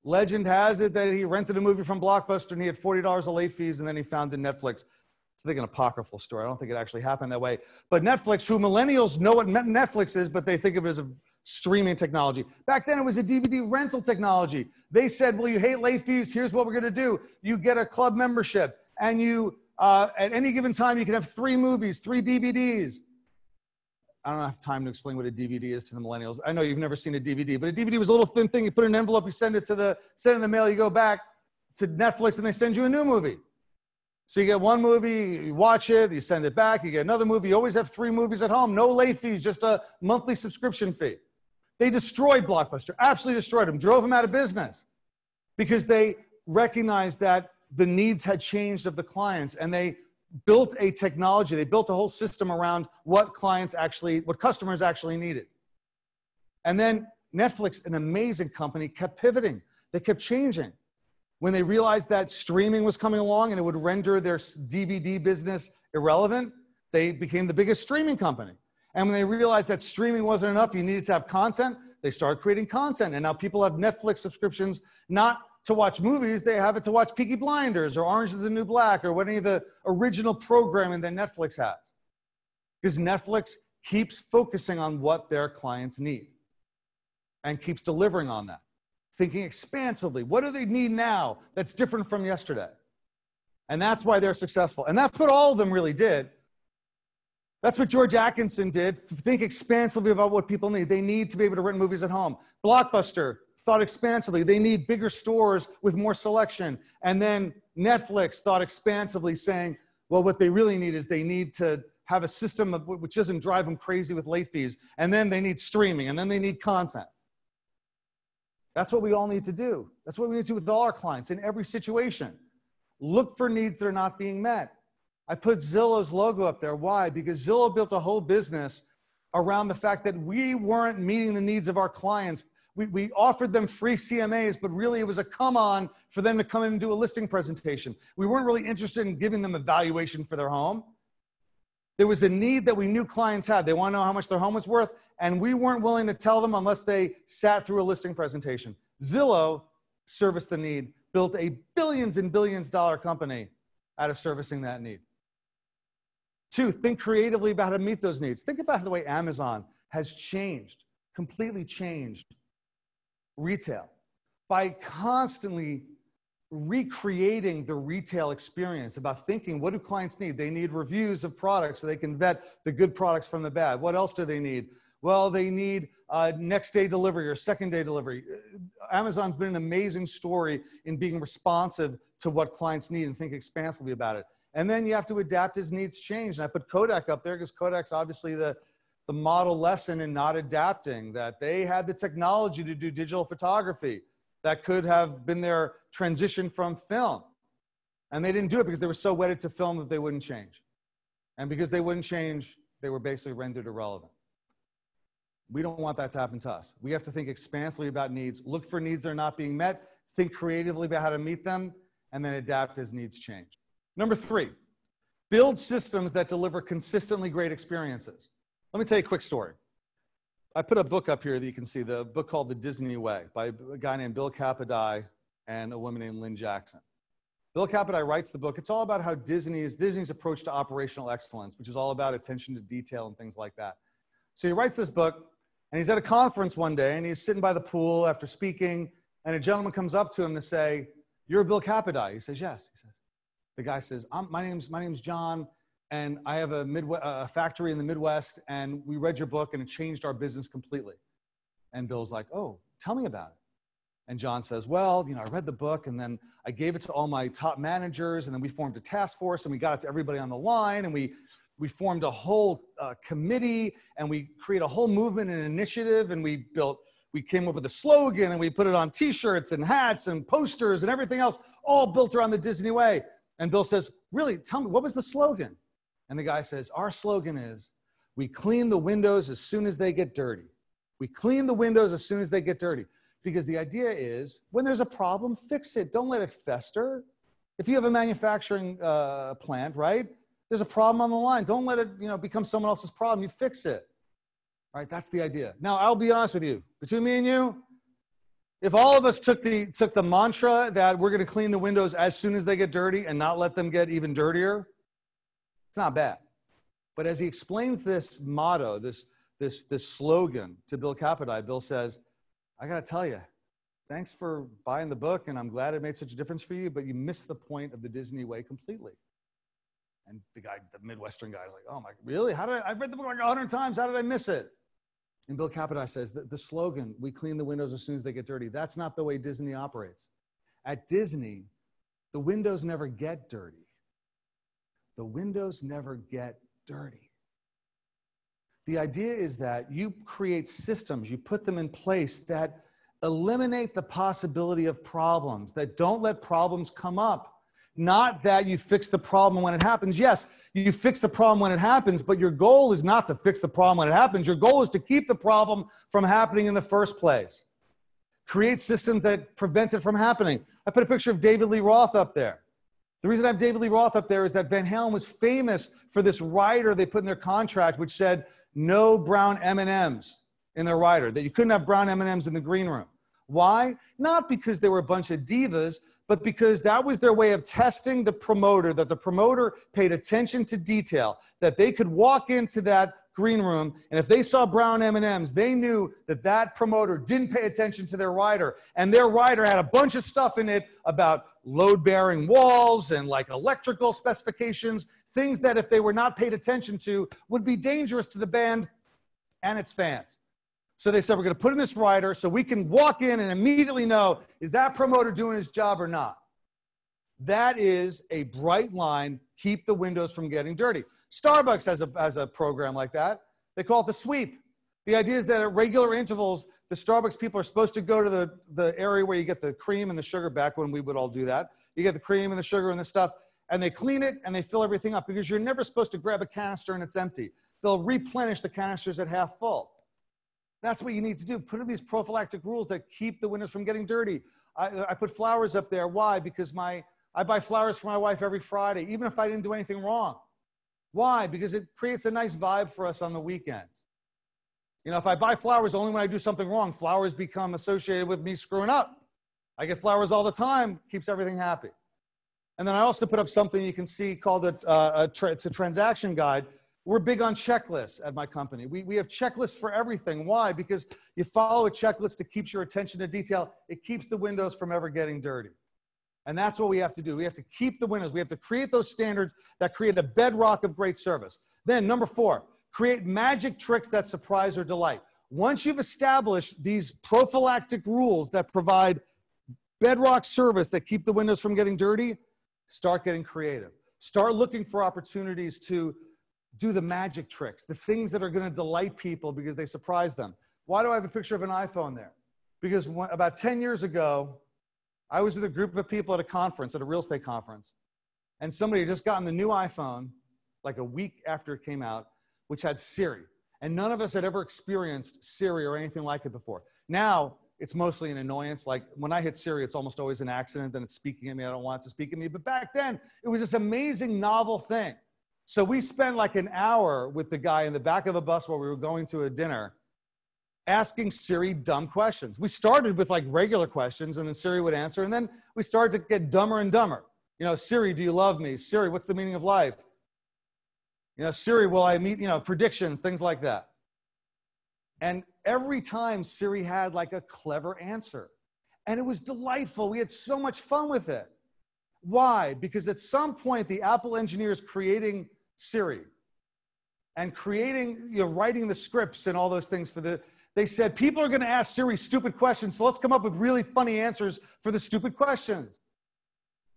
Legend has it that he rented a movie from Blockbuster and he had $40 of late fees and then he founded Netflix. It's I think an apocryphal story. I don't think it actually happened that way. But Netflix, who millennials know what Netflix is, but they think of it as a streaming technology. Back then it was a DVD rental technology. They said, well, you hate late fees. Here's what we're going to do. You get a club membership and you, uh, at any given time, you can have three movies, three DVDs. I don't have time to explain what a DVD is to the millennials. I know you've never seen a DVD, but a DVD was a little thin thing. You put in an envelope, you send it to the send it in the mail, you go back to Netflix, and they send you a new movie. So you get one movie, you watch it, you send it back, you get another movie. You always have three movies at home, no late fees, just a monthly subscription fee. They destroyed Blockbuster, absolutely destroyed them, drove them out of business because they recognized that the needs had changed of the clients and they built a technology, they built a whole system around what clients actually, what customers actually needed. And then Netflix, an amazing company, kept pivoting. They kept changing. When they realized that streaming was coming along and it would render their DVD business irrelevant, they became the biggest streaming company. And when they realized that streaming wasn't enough, you needed to have content, they started creating content. And now people have Netflix subscriptions, not to watch movies, they have it to watch Peaky Blinders or Orange is the New Black or any of the original programming that Netflix has. Because Netflix keeps focusing on what their clients need and keeps delivering on that, thinking expansively. What do they need now that's different from yesterday? And that's why they're successful. And that's what all of them really did. That's what George Atkinson did. Think expansively about what people need. They need to be able to rent movies at home. Blockbuster thought expansively. They need bigger stores with more selection. And then Netflix thought expansively, saying, well, what they really need is they need to have a system of, which doesn't drive them crazy with late fees. And then they need streaming, and then they need content. That's what we all need to do. That's what we need to do with all our clients in every situation. Look for needs that are not being met. I put Zillow's logo up there. Why? Because Zillow built a whole business around the fact that we weren't meeting the needs of our clients we, we offered them free CMAs, but really it was a come on for them to come in and do a listing presentation. We weren't really interested in giving them a valuation for their home. There was a need that we knew clients had. They want to know how much their home was worth, and we weren't willing to tell them unless they sat through a listing presentation. Zillow serviced the need, built a billions and billions dollar company out of servicing that need. Two, think creatively about how to meet those needs. Think about the way Amazon has changed, completely changed retail by constantly recreating the retail experience about thinking what do clients need? They need reviews of products so they can vet the good products from the bad. What else do they need? Well they need uh, next day delivery or second day delivery. Amazon's been an amazing story in being responsive to what clients need and think expansively about it and then you have to adapt as needs change and i put kodak up there because kodak's obviously the the model lesson in not adapting, that they had the technology to do digital photography that could have been their transition from film. And they didn't do it because they were so wedded to film that they wouldn't change. And because they wouldn't change, they were basically rendered irrelevant. We don't want that to happen to us. We have to think expansively about needs, look for needs that are not being met, think creatively about how to meet them, and then adapt as needs change. Number three, build systems that deliver consistently great experiences. Let me tell you a quick story. I put a book up here that you can see, the book called The Disney Way by a guy named Bill Capodagli and a woman named Lynn Jackson. Bill Capodagli writes the book. It's all about how Disney is Disney's approach to operational excellence, which is all about attention to detail and things like that. So he writes this book, and he's at a conference one day, and he's sitting by the pool after speaking, and a gentleman comes up to him to say, "You're Bill Capodagli." He says, "Yes." He says, the guy says, "My name's my name's John and I have a, Midwest, a factory in the Midwest, and we read your book, and it changed our business completely. And Bill's like, oh, tell me about it. And John says, well, you know, I read the book, and then I gave it to all my top managers, and then we formed a task force, and we got it to everybody on the line, and we we formed a whole uh, committee, and we created a whole movement and initiative, and we built. We came up with a slogan, and we put it on T-shirts and hats and posters and everything else, all built around the Disney way. And Bill says, "Really? Tell me what was the slogan?" And the guy says, Our slogan is we clean the windows as soon as they get dirty. We clean the windows as soon as they get dirty. Because the idea is when there's a problem, fix it. Don't let it fester. If you have a manufacturing uh, plant, right? There's a problem on the line. Don't let it, you know, become someone else's problem. You fix it. Right? That's the idea. Now, I'll be honest with you. Between me and you, if all of us took the took the mantra that we're going to clean the windows as soon as they get dirty and not let them get even dirtier, it's not bad. But as he explains this motto, this, this, this slogan to Bill Capodagli, Bill says, I got to tell you, thanks for buying the book, and I'm glad it made such a difference for you, but you missed the point of the Disney way completely. And the guy, the Midwestern guy, is like, oh my, really? How did I, I've read the book like a hundred times. How did I miss it? And Bill Capodagli says that the slogan, we clean the windows as soon as they get dirty, that's not the way Disney operates. At Disney, the windows never get dirty the windows never get dirty. The idea is that you create systems, you put them in place that eliminate the possibility of problems, that don't let problems come up. Not that you fix the problem when it happens. Yes, you fix the problem when it happens, but your goal is not to fix the problem when it happens. Your goal is to keep the problem from happening in the first place. Create systems that prevent it from happening. I put a picture of David Lee Roth up there. The reason I have David Lee Roth up there is that Van Halen was famous for this rider they put in their contract, which said no brown M&Ms in their rider, that you couldn't have brown M&Ms in the green room. Why? Not because they were a bunch of divas, but because that was their way of testing the promoter, that the promoter paid attention to detail, that they could walk into that green room and if they saw brown m&ms they knew that that promoter didn't pay attention to their rider and their rider had a bunch of stuff in it about load bearing walls and like electrical specifications things that if they were not paid attention to would be dangerous to the band and its fans so they said we're going to put in this rider so we can walk in and immediately know is that promoter doing his job or not that is a bright line keep the windows from getting dirty Starbucks has a, has a program like that. They call it the sweep. The idea is that at regular intervals, the Starbucks people are supposed to go to the, the area where you get the cream and the sugar back when we would all do that. You get the cream and the sugar and the stuff, and they clean it and they fill everything up because you're never supposed to grab a canister and it's empty. They'll replenish the canisters at half full. That's what you need to do. Put in these prophylactic rules that keep the windows from getting dirty. I, I put flowers up there. Why? Because my I buy flowers for my wife every Friday, even if I didn't do anything wrong. Why? Because it creates a nice vibe for us on the weekends. You know, if I buy flowers only when I do something wrong, flowers become associated with me screwing up. I get flowers all the time, keeps everything happy. And then I also put up something you can see called a, uh, a it's a transaction guide. We're big on checklists at my company. We, we have checklists for everything. Why? Because you follow a checklist, it keeps your attention to detail. It keeps the windows from ever getting dirty. And that's what we have to do. We have to keep the windows. We have to create those standards that create a bedrock of great service. Then, number four, create magic tricks that surprise or delight. Once you've established these prophylactic rules that provide bedrock service that keep the windows from getting dirty, start getting creative. Start looking for opportunities to do the magic tricks, the things that are going to delight people because they surprise them. Why do I have a picture of an iPhone there? Because about 10 years ago, I was with a group of people at a conference, at a real estate conference, and somebody had just gotten the new iPhone like a week after it came out, which had Siri. And none of us had ever experienced Siri or anything like it before. Now, it's mostly an annoyance. Like when I hit Siri, it's almost always an accident. Then it's speaking at me. I don't want it to speak at me. But back then, it was this amazing novel thing. So we spent like an hour with the guy in the back of a bus while we were going to a dinner asking Siri dumb questions. We started with like regular questions and then Siri would answer. And then we started to get dumber and dumber. You know, Siri, do you love me? Siri, what's the meaning of life? You know, Siri, will I meet, you know, predictions, things like that. And every time Siri had like a clever answer. And it was delightful. We had so much fun with it. Why? Because at some point, the Apple engineers creating Siri and creating, you know, writing the scripts and all those things for the, they said, people are going to ask Siri stupid questions, so let's come up with really funny answers for the stupid questions.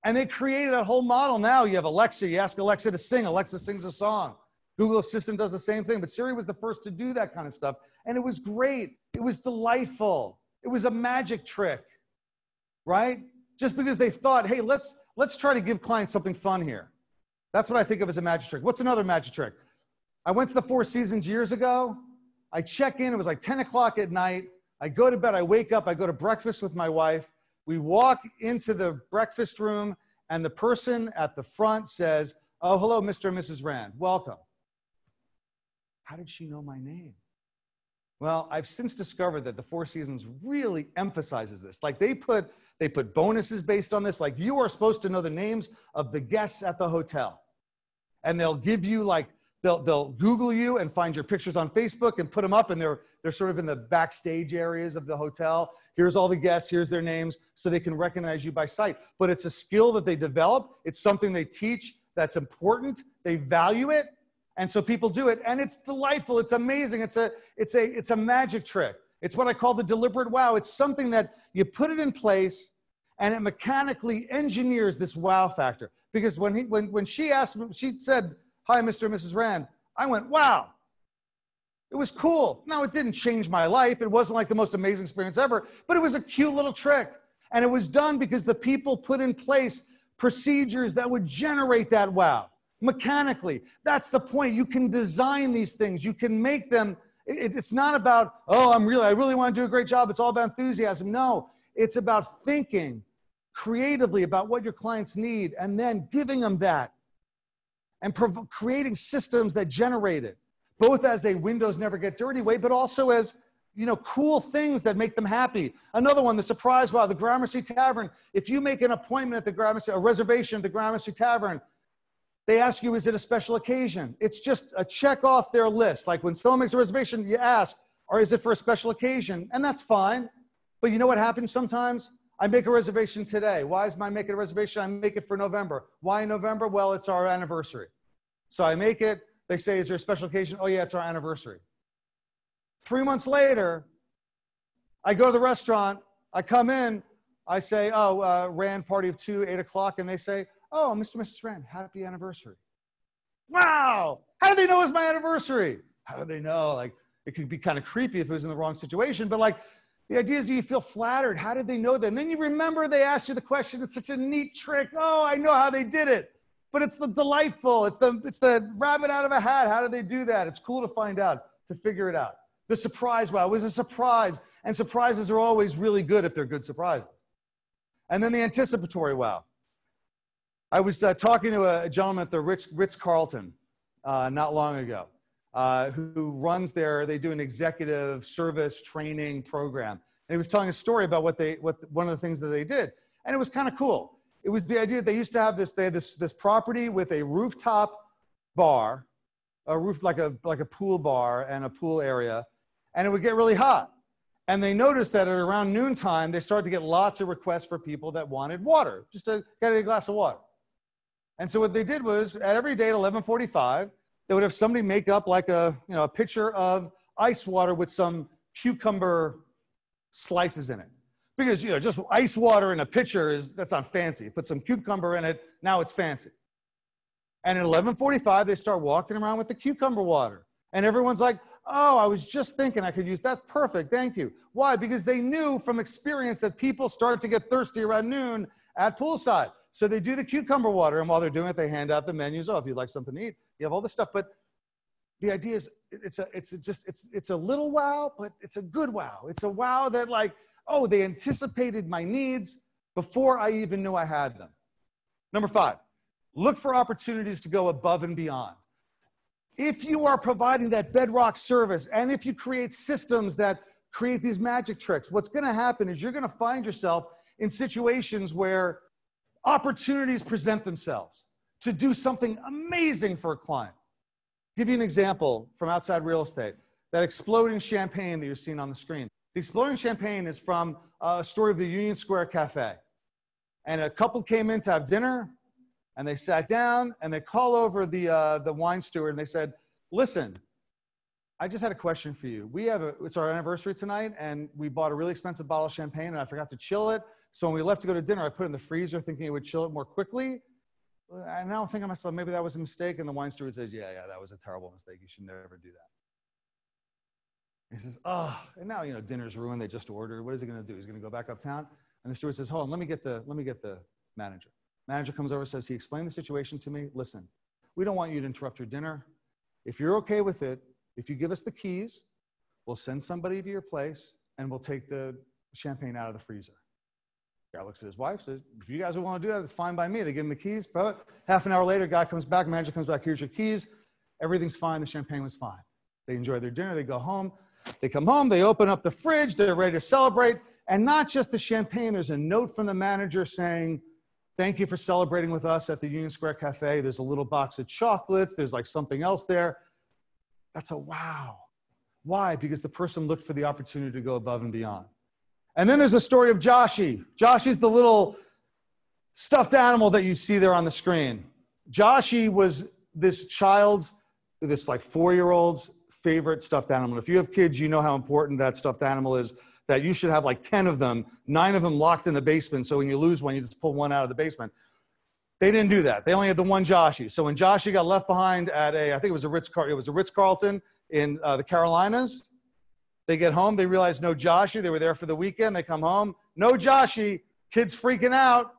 And they created that whole model. Now you have Alexa, you ask Alexa to sing, Alexa sings a song. Google Assistant does the same thing, but Siri was the first to do that kind of stuff. And it was great. It was delightful. It was a magic trick, right? Just because they thought, hey, let's, let's try to give clients something fun here. That's what I think of as a magic trick. What's another magic trick? I went to the Four Seasons years ago. I check in, it was like 10 o'clock at night. I go to bed, I wake up, I go to breakfast with my wife. We walk into the breakfast room, and the person at the front says, Oh, hello, Mr. and Mrs. Rand. Welcome. How did she know my name? Well, I've since discovered that the Four Seasons really emphasizes this. Like they put they put bonuses based on this. Like you are supposed to know the names of the guests at the hotel. And they'll give you like they'll they'll Google you and find your pictures on Facebook and put them up and they're they're sort of in the backstage areas of the hotel. Here's all the guests, here's their names so they can recognize you by sight. But it's a skill that they develop, it's something they teach that's important. They value it and so people do it and it's delightful it's amazing it's a it's a it's a magic trick it's what i call the deliberate wow it's something that you put it in place and it mechanically engineers this wow factor because when he when when she asked she said hi mr and mrs rand i went wow it was cool now it didn't change my life it wasn't like the most amazing experience ever but it was a cute little trick and it was done because the people put in place procedures that would generate that wow mechanically. That's the point. You can design these things. You can make them. It's not about, oh, I'm really, I really want to do a great job. It's all about enthusiasm. No, it's about thinking creatively about what your clients need and then giving them that and prov- creating systems that generate it, both as a Windows never get dirty way, but also as you know, cool things that make them happy. Another one, the surprise wow, the Gramercy Tavern. If you make an appointment at the Gramercy, a reservation at the Gramercy Tavern, they ask you, is it a special occasion? It's just a check off their list. Like when someone makes a reservation, you ask, or is it for a special occasion? And that's fine. But you know what happens sometimes? I make a reservation today. Why is my making a reservation? I make it for November. Why November? Well, it's our anniversary. So I make it. They say, is there a special occasion? Oh, yeah, it's our anniversary. Three months later, I go to the restaurant. I come in. I say, oh, uh, Rand party of two, eight o'clock. And they say, Oh, Mr. and Mrs. Rand, happy anniversary. Wow. How do they know it's my anniversary? How do they know? Like, it could be kind of creepy if it was in the wrong situation, but like, the idea is you feel flattered. How did they know that? And then you remember they asked you the question. It's such a neat trick. Oh, I know how they did it. But it's the delightful. It's the it's the rabbit out of a hat. How did they do that? It's cool to find out, to figure it out. The surprise wow was a surprise. And surprises are always really good if they're good surprises. And then the anticipatory wow. I was uh, talking to a gentleman at the Ritz, Ritz Carlton uh, not long ago uh, who runs there. They do an executive service training program. And he was telling a story about what they, what one of the things that they did. And it was kind of cool. It was the idea that they used to have this, they had this, this property with a rooftop bar, a roof like a, like a pool bar and a pool area, and it would get really hot. And they noticed that at around noontime, they started to get lots of requests for people that wanted water, just to get a glass of water. And so what they did was at every day at 1145, they would have somebody make up like a, you know, a pitcher of ice water with some cucumber slices in it. Because, you know, just ice water in a pitcher is, that's not fancy. Put some cucumber in it, now it's fancy. And at 1145, they start walking around with the cucumber water. And everyone's like, oh, I was just thinking I could use, that's perfect, thank you. Why? Because they knew from experience that people start to get thirsty around noon at poolside. So they do the cucumber water, and while they're doing it, they hand out the menus. Oh, if you'd like something to eat, you have all this stuff. But the idea is, it's a, it's a just, it's, it's a little wow, but it's a good wow. It's a wow that like, Oh, they anticipated my needs before I even knew I had them. Number five, look for opportunities to go above and beyond. If you are providing that bedrock service and if you create systems that create these magic tricks, what's going to happen is you're going to find yourself in situations where opportunities present themselves to do something amazing for a client. give you an example from outside real estate that exploding champagne that you're seeing on the screen. The exploding champagne is from a story of the Union Square Cafe. And a couple came in to have dinner and they sat down and they call over the, uh, the wine steward and they said, listen, I just had a question for you. We have a, it's our anniversary tonight and we bought a really expensive bottle of champagne and I forgot to chill it. So when we left to go to dinner, I put it in the freezer thinking it would chill it more quickly. And now I'm thinking to myself, maybe that was a mistake. And the wine steward says, yeah, yeah, that was a terrible mistake. You should never do that. He says, oh, and now, you know, dinner's ruined. They just ordered. What is he going to do? He's going to go back uptown. And the steward says, hold on, let me get the, let me get the manager. Manager comes over, says, he explained the situation to me. Listen, we don't want you to interrupt your dinner. If you're okay with it, if you give us the keys, we'll send somebody to your place and we'll take the champagne out of the freezer. Guy looks at his wife, says, if you guys want to do that, it's fine by me. They give him the keys. But half an hour later, guy comes back, manager comes back, here's your keys. Everything's fine. The champagne was fine. They enjoy their dinner. They go home. They come home. They open up the fridge. They're ready to celebrate. And not just the champagne, there's a note from the manager saying, Thank you for celebrating with us at the Union Square Cafe. There's a little box of chocolates. There's like something else there. That's a wow. Why? Because the person looked for the opportunity to go above and beyond. And then there's the story of Joshy. Joshy's the little stuffed animal that you see there on the screen. Joshy was this child's, this like four year old's favorite stuffed animal. If you have kids, you know how important that stuffed animal is, that you should have like 10 of them, nine of them locked in the basement. So when you lose one, you just pull one out of the basement. They didn't do that. They only had the one Joshy. So when Joshy got left behind at a, I think it was a Ritz, it was a Ritz Carlton in uh, the Carolinas, they get home, they realize no Joshy. They were there for the weekend. They come home, no Joshy. Kids freaking out.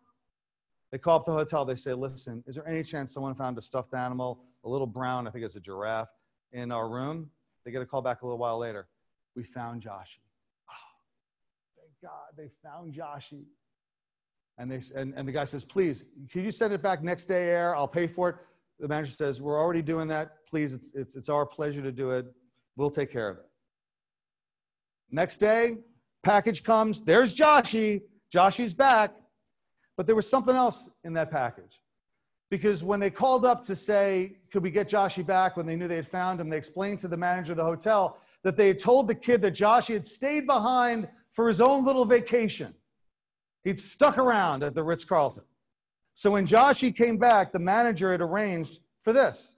They call up the hotel. They say, listen, is there any chance someone found a stuffed animal, a little brown, I think it's a giraffe, in our room? They get a call back a little while later. We found Joshy. Oh, ah, thank God they found Joshy. And, they, and, and the guy says, please, can you send it back next day air? I'll pay for it. The manager says, we're already doing that. Please, it's, it's, it's our pleasure to do it. We'll take care of it. Next day, package comes. There's Joshy. Joshy's back. But there was something else in that package. Because when they called up to say, could we get Joshy back when they knew they had found him, they explained to the manager of the hotel that they had told the kid that Joshy had stayed behind for his own little vacation. He'd stuck around at the Ritz Carlton. So when Joshy came back, the manager had arranged for this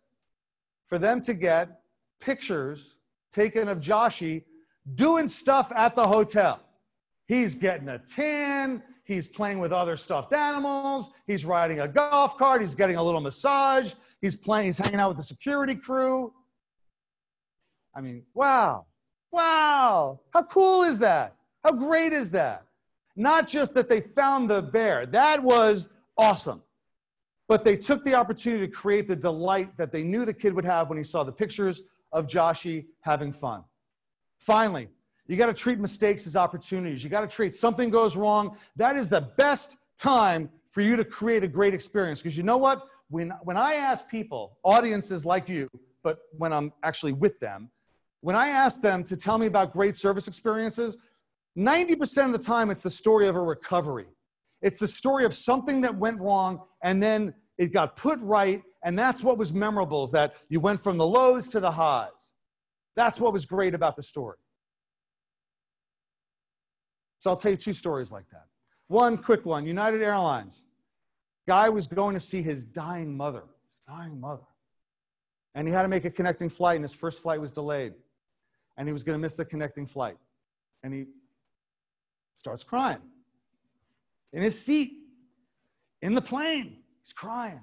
for them to get pictures taken of Joshy doing stuff at the hotel. He's getting a tan. He's playing with other stuffed animals. He's riding a golf cart. He's getting a little massage. He's playing, he's hanging out with the security crew. I mean, wow. Wow. How cool is that? How great is that? Not just that they found the bear, that was awesome. But they took the opportunity to create the delight that they knew the kid would have when he saw the pictures of Joshy having fun. Finally, you got to treat mistakes as opportunities. You got to treat something goes wrong. That is the best time for you to create a great experience. Because you know what? When, when I ask people, audiences like you, but when I'm actually with them, when I ask them to tell me about great service experiences, 90% of the time it's the story of a recovery. It's the story of something that went wrong and then it got put right. And that's what was memorable is that you went from the lows to the highs. That's what was great about the story. So I'll tell you two stories like that. One quick one United Airlines. Guy was going to see his dying mother, dying mother. And he had to make a connecting flight, and his first flight was delayed. And he was going to miss the connecting flight. And he starts crying in his seat, in the plane. He's crying.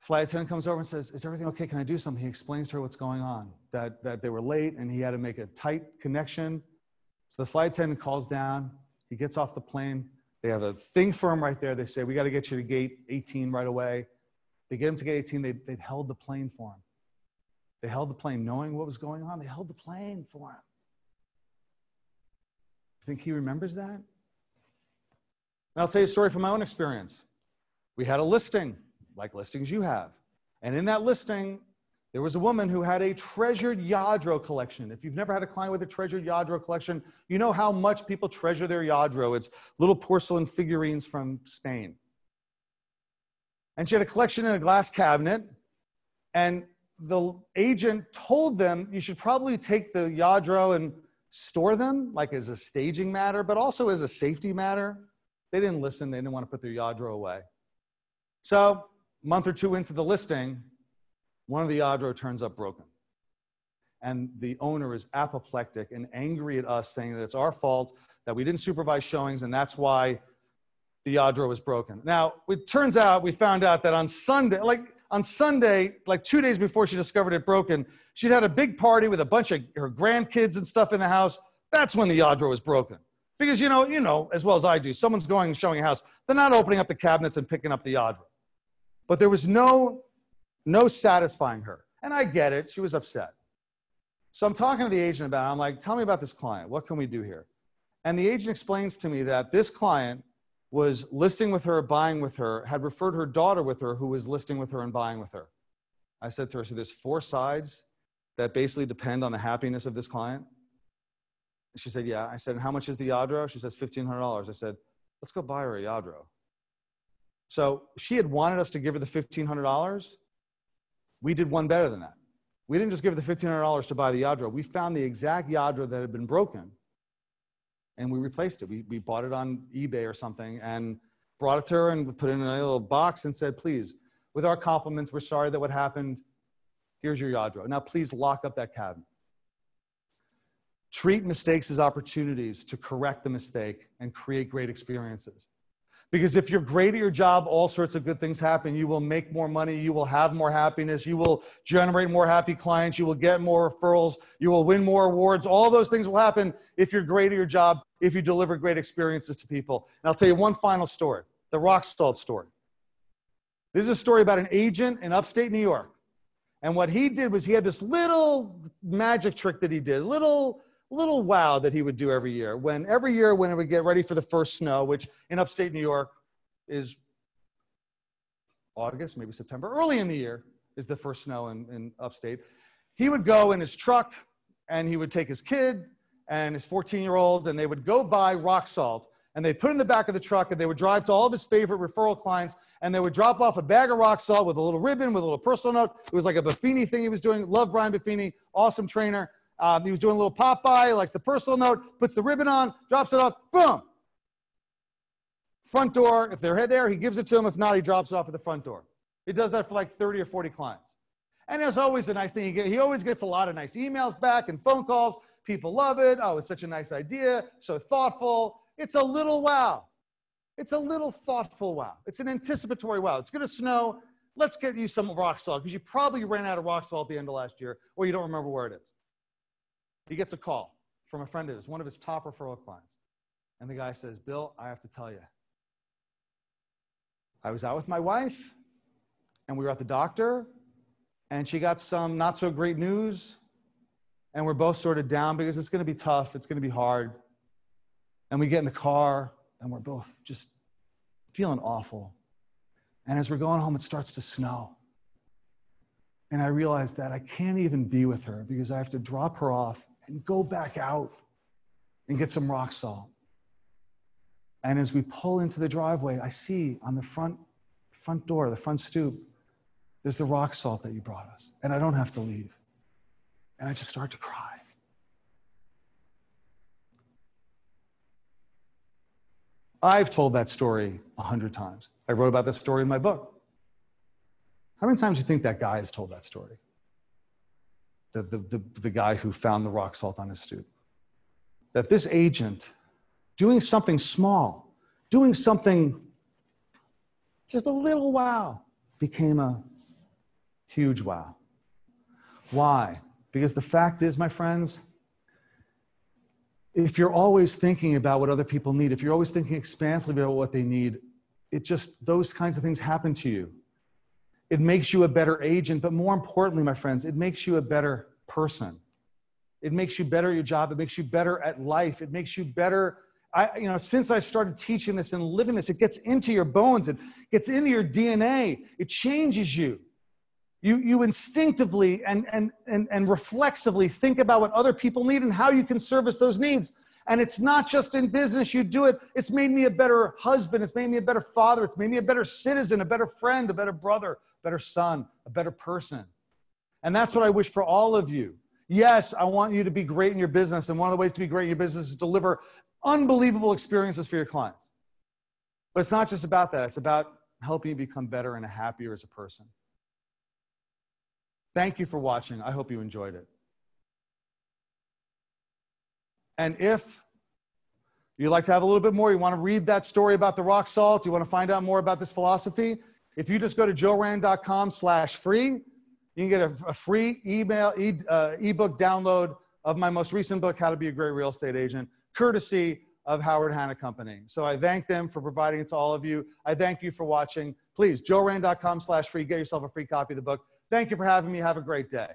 Flight attendant comes over and says, Is everything okay? Can I do something? He explains to her what's going on, that, that they were late and he had to make a tight connection. So the flight attendant calls down. He gets off the plane. They have a thing for him right there. They say, We got to get you to gate 18 right away. They get him to gate 18. They, they'd held the plane for him. They held the plane knowing what was going on. They held the plane for him. Think he remembers that? And I'll tell you a story from my own experience. We had a listing, like listings you have. And in that listing, there was a woman who had a treasured Lladró collection. If you've never had a client with a treasured Lladró collection, you know how much people treasure their Lladró. It's little porcelain figurines from Spain. And she had a collection in a glass cabinet. And the agent told them you should probably take the Lladró and store them, like as a staging matter, but also as a safety matter. They didn't listen, they didn't want to put their Lladró away. So, month or two into the listing, one of the Lladró turns up broken. And the owner is apoplectic and angry at us, saying that it's our fault, that we didn't supervise showings, and that's why the Lladró was broken. Now, it turns out we found out that on Sunday, like on Sunday, like two days before she discovered it broken, she'd had a big party with a bunch of her grandkids and stuff in the house. That's when the Lladró was broken. Because you know, you know, as well as I do, someone's going and showing a house, they're not opening up the cabinets and picking up the Lladró. But there was no, no satisfying her. And I get it, she was upset. So I'm talking to the agent about it. I'm like, tell me about this client. What can we do here? And the agent explains to me that this client was listing with her, buying with her, had referred her daughter with her, who was listing with her and buying with her. I said to her, so there's four sides that basically depend on the happiness of this client. She said, yeah. I said, and how much is the Lladró? She says, $1,500. I said, let's go buy her a Lladró. So she had wanted us to give her the $1,500. We did one better than that. We didn't just give her the $1,500 to buy the Lladró. We found the exact Lladró that had been broken and we replaced it. We, we bought it on eBay or something and brought it to her and put it in a little box and said, please, with our compliments, we're sorry that what happened. Here's your Lladró. Now, please lock up that cabinet. Treat mistakes as opportunities to correct the mistake and create great experiences. Because if you're great at your job, all sorts of good things happen. You will make more money. You will have more happiness. You will generate more happy clients. You will get more referrals. You will win more awards. All those things will happen if you're great at your job, if you deliver great experiences to people. And I'll tell you one final story the rock salt story. This is a story about an agent in upstate New York. And what he did was he had this little magic trick that he did, a little little wow that he would do every year. When every year when it would get ready for the first snow, which in upstate New York is August, maybe September, early in the year is the first snow in, in upstate. He would go in his truck and he would take his kid and his 14 year old and they would go buy rock salt and they'd put in the back of the truck and they would drive to all of his favorite referral clients and they would drop off a bag of rock salt with a little ribbon with a little personal note. It was like a Buffini thing he was doing. Love Brian Buffini, awesome trainer. Um, he was doing a little pop by, likes the personal note, puts the ribbon on, drops it off, boom. Front door, if they're head there, he gives it to them. If not, he drops it off at the front door. He does that for like 30 or 40 clients. And there's always a nice thing. He always gets a lot of nice emails back and phone calls. People love it. Oh, it's such a nice idea. So thoughtful. It's a little wow. It's a little thoughtful wow. It's an anticipatory wow. It's going to snow. Let's get you some rock salt because you probably ran out of rock salt at the end of last year or you don't remember where it is. He gets a call from a friend of his, one of his top referral clients. And the guy says, Bill, I have to tell you, I was out with my wife and we were at the doctor and she got some not so great news. And we're both sort of down because it's going to be tough, it's going to be hard. And we get in the car and we're both just feeling awful. And as we're going home, it starts to snow. And I realized that I can't even be with her because I have to drop her off and go back out and get some rock salt. And as we pull into the driveway, I see on the front, front door, the front stoop, there's the rock salt that you brought us. And I don't have to leave. And I just start to cry. I've told that story a hundred times. I wrote about that story in my book. How many times do you think that guy has told that story? The, the, the, the guy who found the rock salt on his stoop. That this agent, doing something small, doing something just a little wow, became a huge wow. Why? Because the fact is, my friends, if you're always thinking about what other people need, if you're always thinking expansively about what they need, it just, those kinds of things happen to you. It makes you a better agent, but more importantly, my friends, it makes you a better person. It makes you better at your job. It makes you better at life. It makes you better. I, you know, since I started teaching this and living this, it gets into your bones. It gets into your DNA. It changes you. You, you instinctively and, and, and, and reflexively think about what other people need and how you can service those needs. And it's not just in business, you do it. It's made me a better husband. It's made me a better father. It's made me a better citizen, a better friend, a better brother, better son, a better person. And that's what I wish for all of you. Yes, I want you to be great in your business. And one of the ways to be great in your business is deliver unbelievable experiences for your clients. But it's not just about that, it's about helping you become better and happier as a person. Thank you for watching. I hope you enjoyed it. And if you'd like to have a little bit more, you want to read that story about the rock salt, you want to find out more about this philosophy, if you just go to joerand.com slash free, you can get a, a free email, e, uh, ebook download of my most recent book, How to Be a Great Real Estate Agent, courtesy of Howard Hanna Company. So I thank them for providing it to all of you. I thank you for watching. Please, joerand.com slash free, get yourself a free copy of the book. Thank you for having me. Have a great day.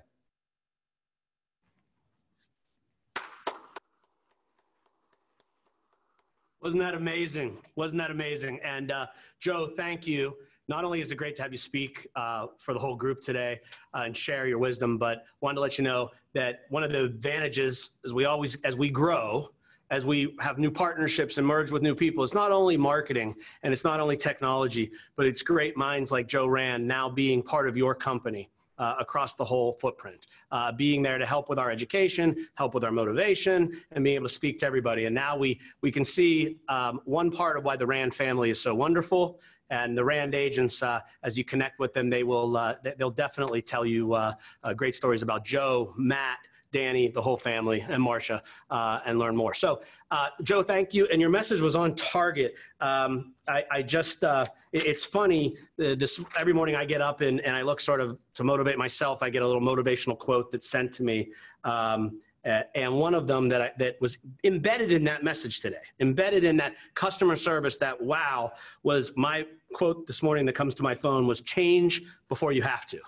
Wasn't that amazing? Wasn't that amazing? And uh, Joe, thank you. Not only is it great to have you speak uh, for the whole group today uh, and share your wisdom, but wanted to let you know that one of the advantages is we always, as we grow, as we have new partnerships and merge with new people, it's not only marketing and it's not only technology, but it's great minds like Joe Rand now being part of your company uh, across the whole footprint, uh, being there to help with our education, help with our motivation, and being able to speak to everybody. And now we, we can see um, one part of why the Rand family is so wonderful. And the Rand agents, uh, as you connect with them, they will, uh, they'll definitely tell you uh, uh, great stories about Joe, Matt, Danny, the whole family, and Marcia, uh, and learn more. So, uh, Joe, thank you. And your message was on target. Um, I, I, just, it, it's funny. This every morning I get up and, and I look sort of to motivate myself. I get a little motivational quote that's sent to me. Um, uh, and one of them that I, that was embedded in that message today, embedded in that customer service, that wow, was my quote this morning that comes to my phone was change before you have to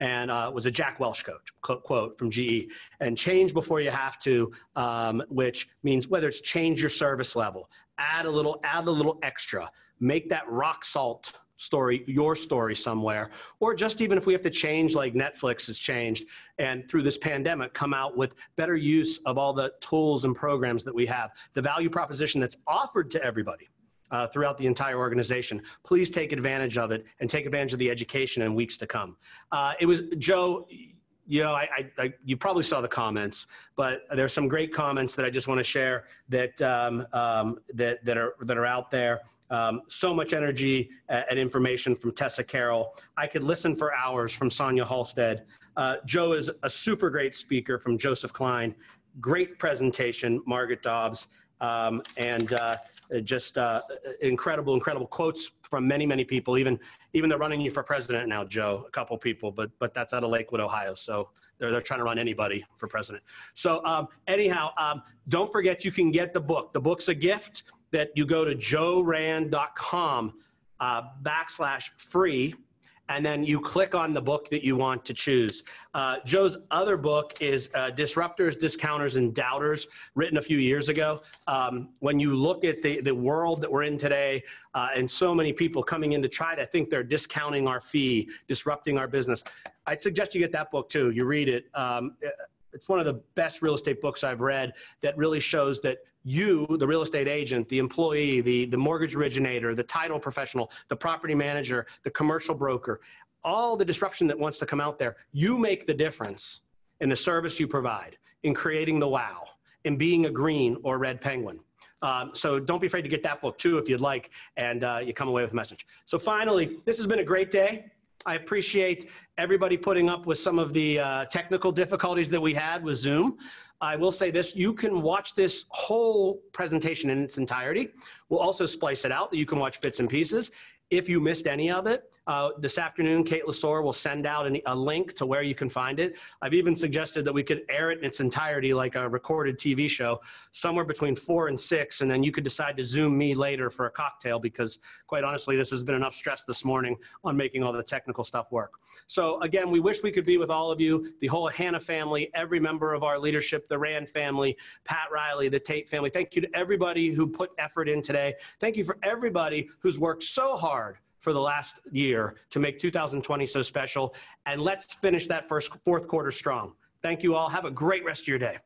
and uh, was a Jack Welch coach, quote from GE. And change before you have to, um, which means whether it's change your service level, add a little, add a little extra, make that rock salt story your story somewhere or just even if we have to change like netflix has changed and through this pandemic come out with better use of all the tools and programs that we have the value proposition that's offered to everybody uh, throughout the entire organization. Please take advantage of it and take advantage of the education in weeks to come. Uh, it was Joe. You know, I, I, I, you probably saw the comments, but there's some great comments that I just want to share that um, um, that that are that are out there. Um, so much energy and information from Tessa Carroll. I could listen for hours from Sonia Halstead. Uh, Joe is a super great speaker from Joseph Klein. Great presentation, Margaret Dobbs. Um, and uh, uh, just uh, incredible, incredible quotes from many, many people. Even even they're running you for president now, Joe. A couple people, but but that's out of Lakewood, Ohio. So they're they're trying to run anybody for president. So um, anyhow, um, don't forget you can get the book. The book's a gift that you go to joerand.com uh, backslash free and then you click on the book that you want to choose. Uh, Joe's other book is uh, Disruptors, Discounters, and Doubters, written a few years ago. Um, when you look at the, the world that we're in today, uh, and so many people coming in to try to think they're discounting our fee, disrupting our business, I'd suggest you get that book too. You read it. Um, it's one of the best real estate books I've read that really shows that you, the real estate agent, the employee, the, the mortgage originator, the title professional, the property manager, the commercial broker, all the disruption that wants to come out there, you make the difference in the service you provide, in creating the wow, in being a green or red penguin. Um, so don't be afraid to get that book too if you'd like, and uh, you come away with a message. So finally, this has been a great day. I appreciate everybody putting up with some of the uh, technical difficulties that we had with Zoom. I will say this, you can watch this whole presentation in its entirety. We'll also splice it out that you can watch bits and pieces. If you missed any of it, uh, this afternoon, Kate Lasore will send out an, a link to where you can find it. I've even suggested that we could air it in its entirety like a recorded TV show, somewhere between four and six, and then you could decide to Zoom me later for a cocktail because, quite honestly, this has been enough stress this morning on making all the technical stuff work. So, again, we wish we could be with all of you, the whole Hanna family, every member of our leadership, the Rand family, Pat Riley, the Tate family. Thank you to everybody who put effort in today. Thank you for everybody who's worked so hard for the last year to make 2020 so special. And let's finish that first fourth quarter strong. Thank you all. Have a great rest of your day.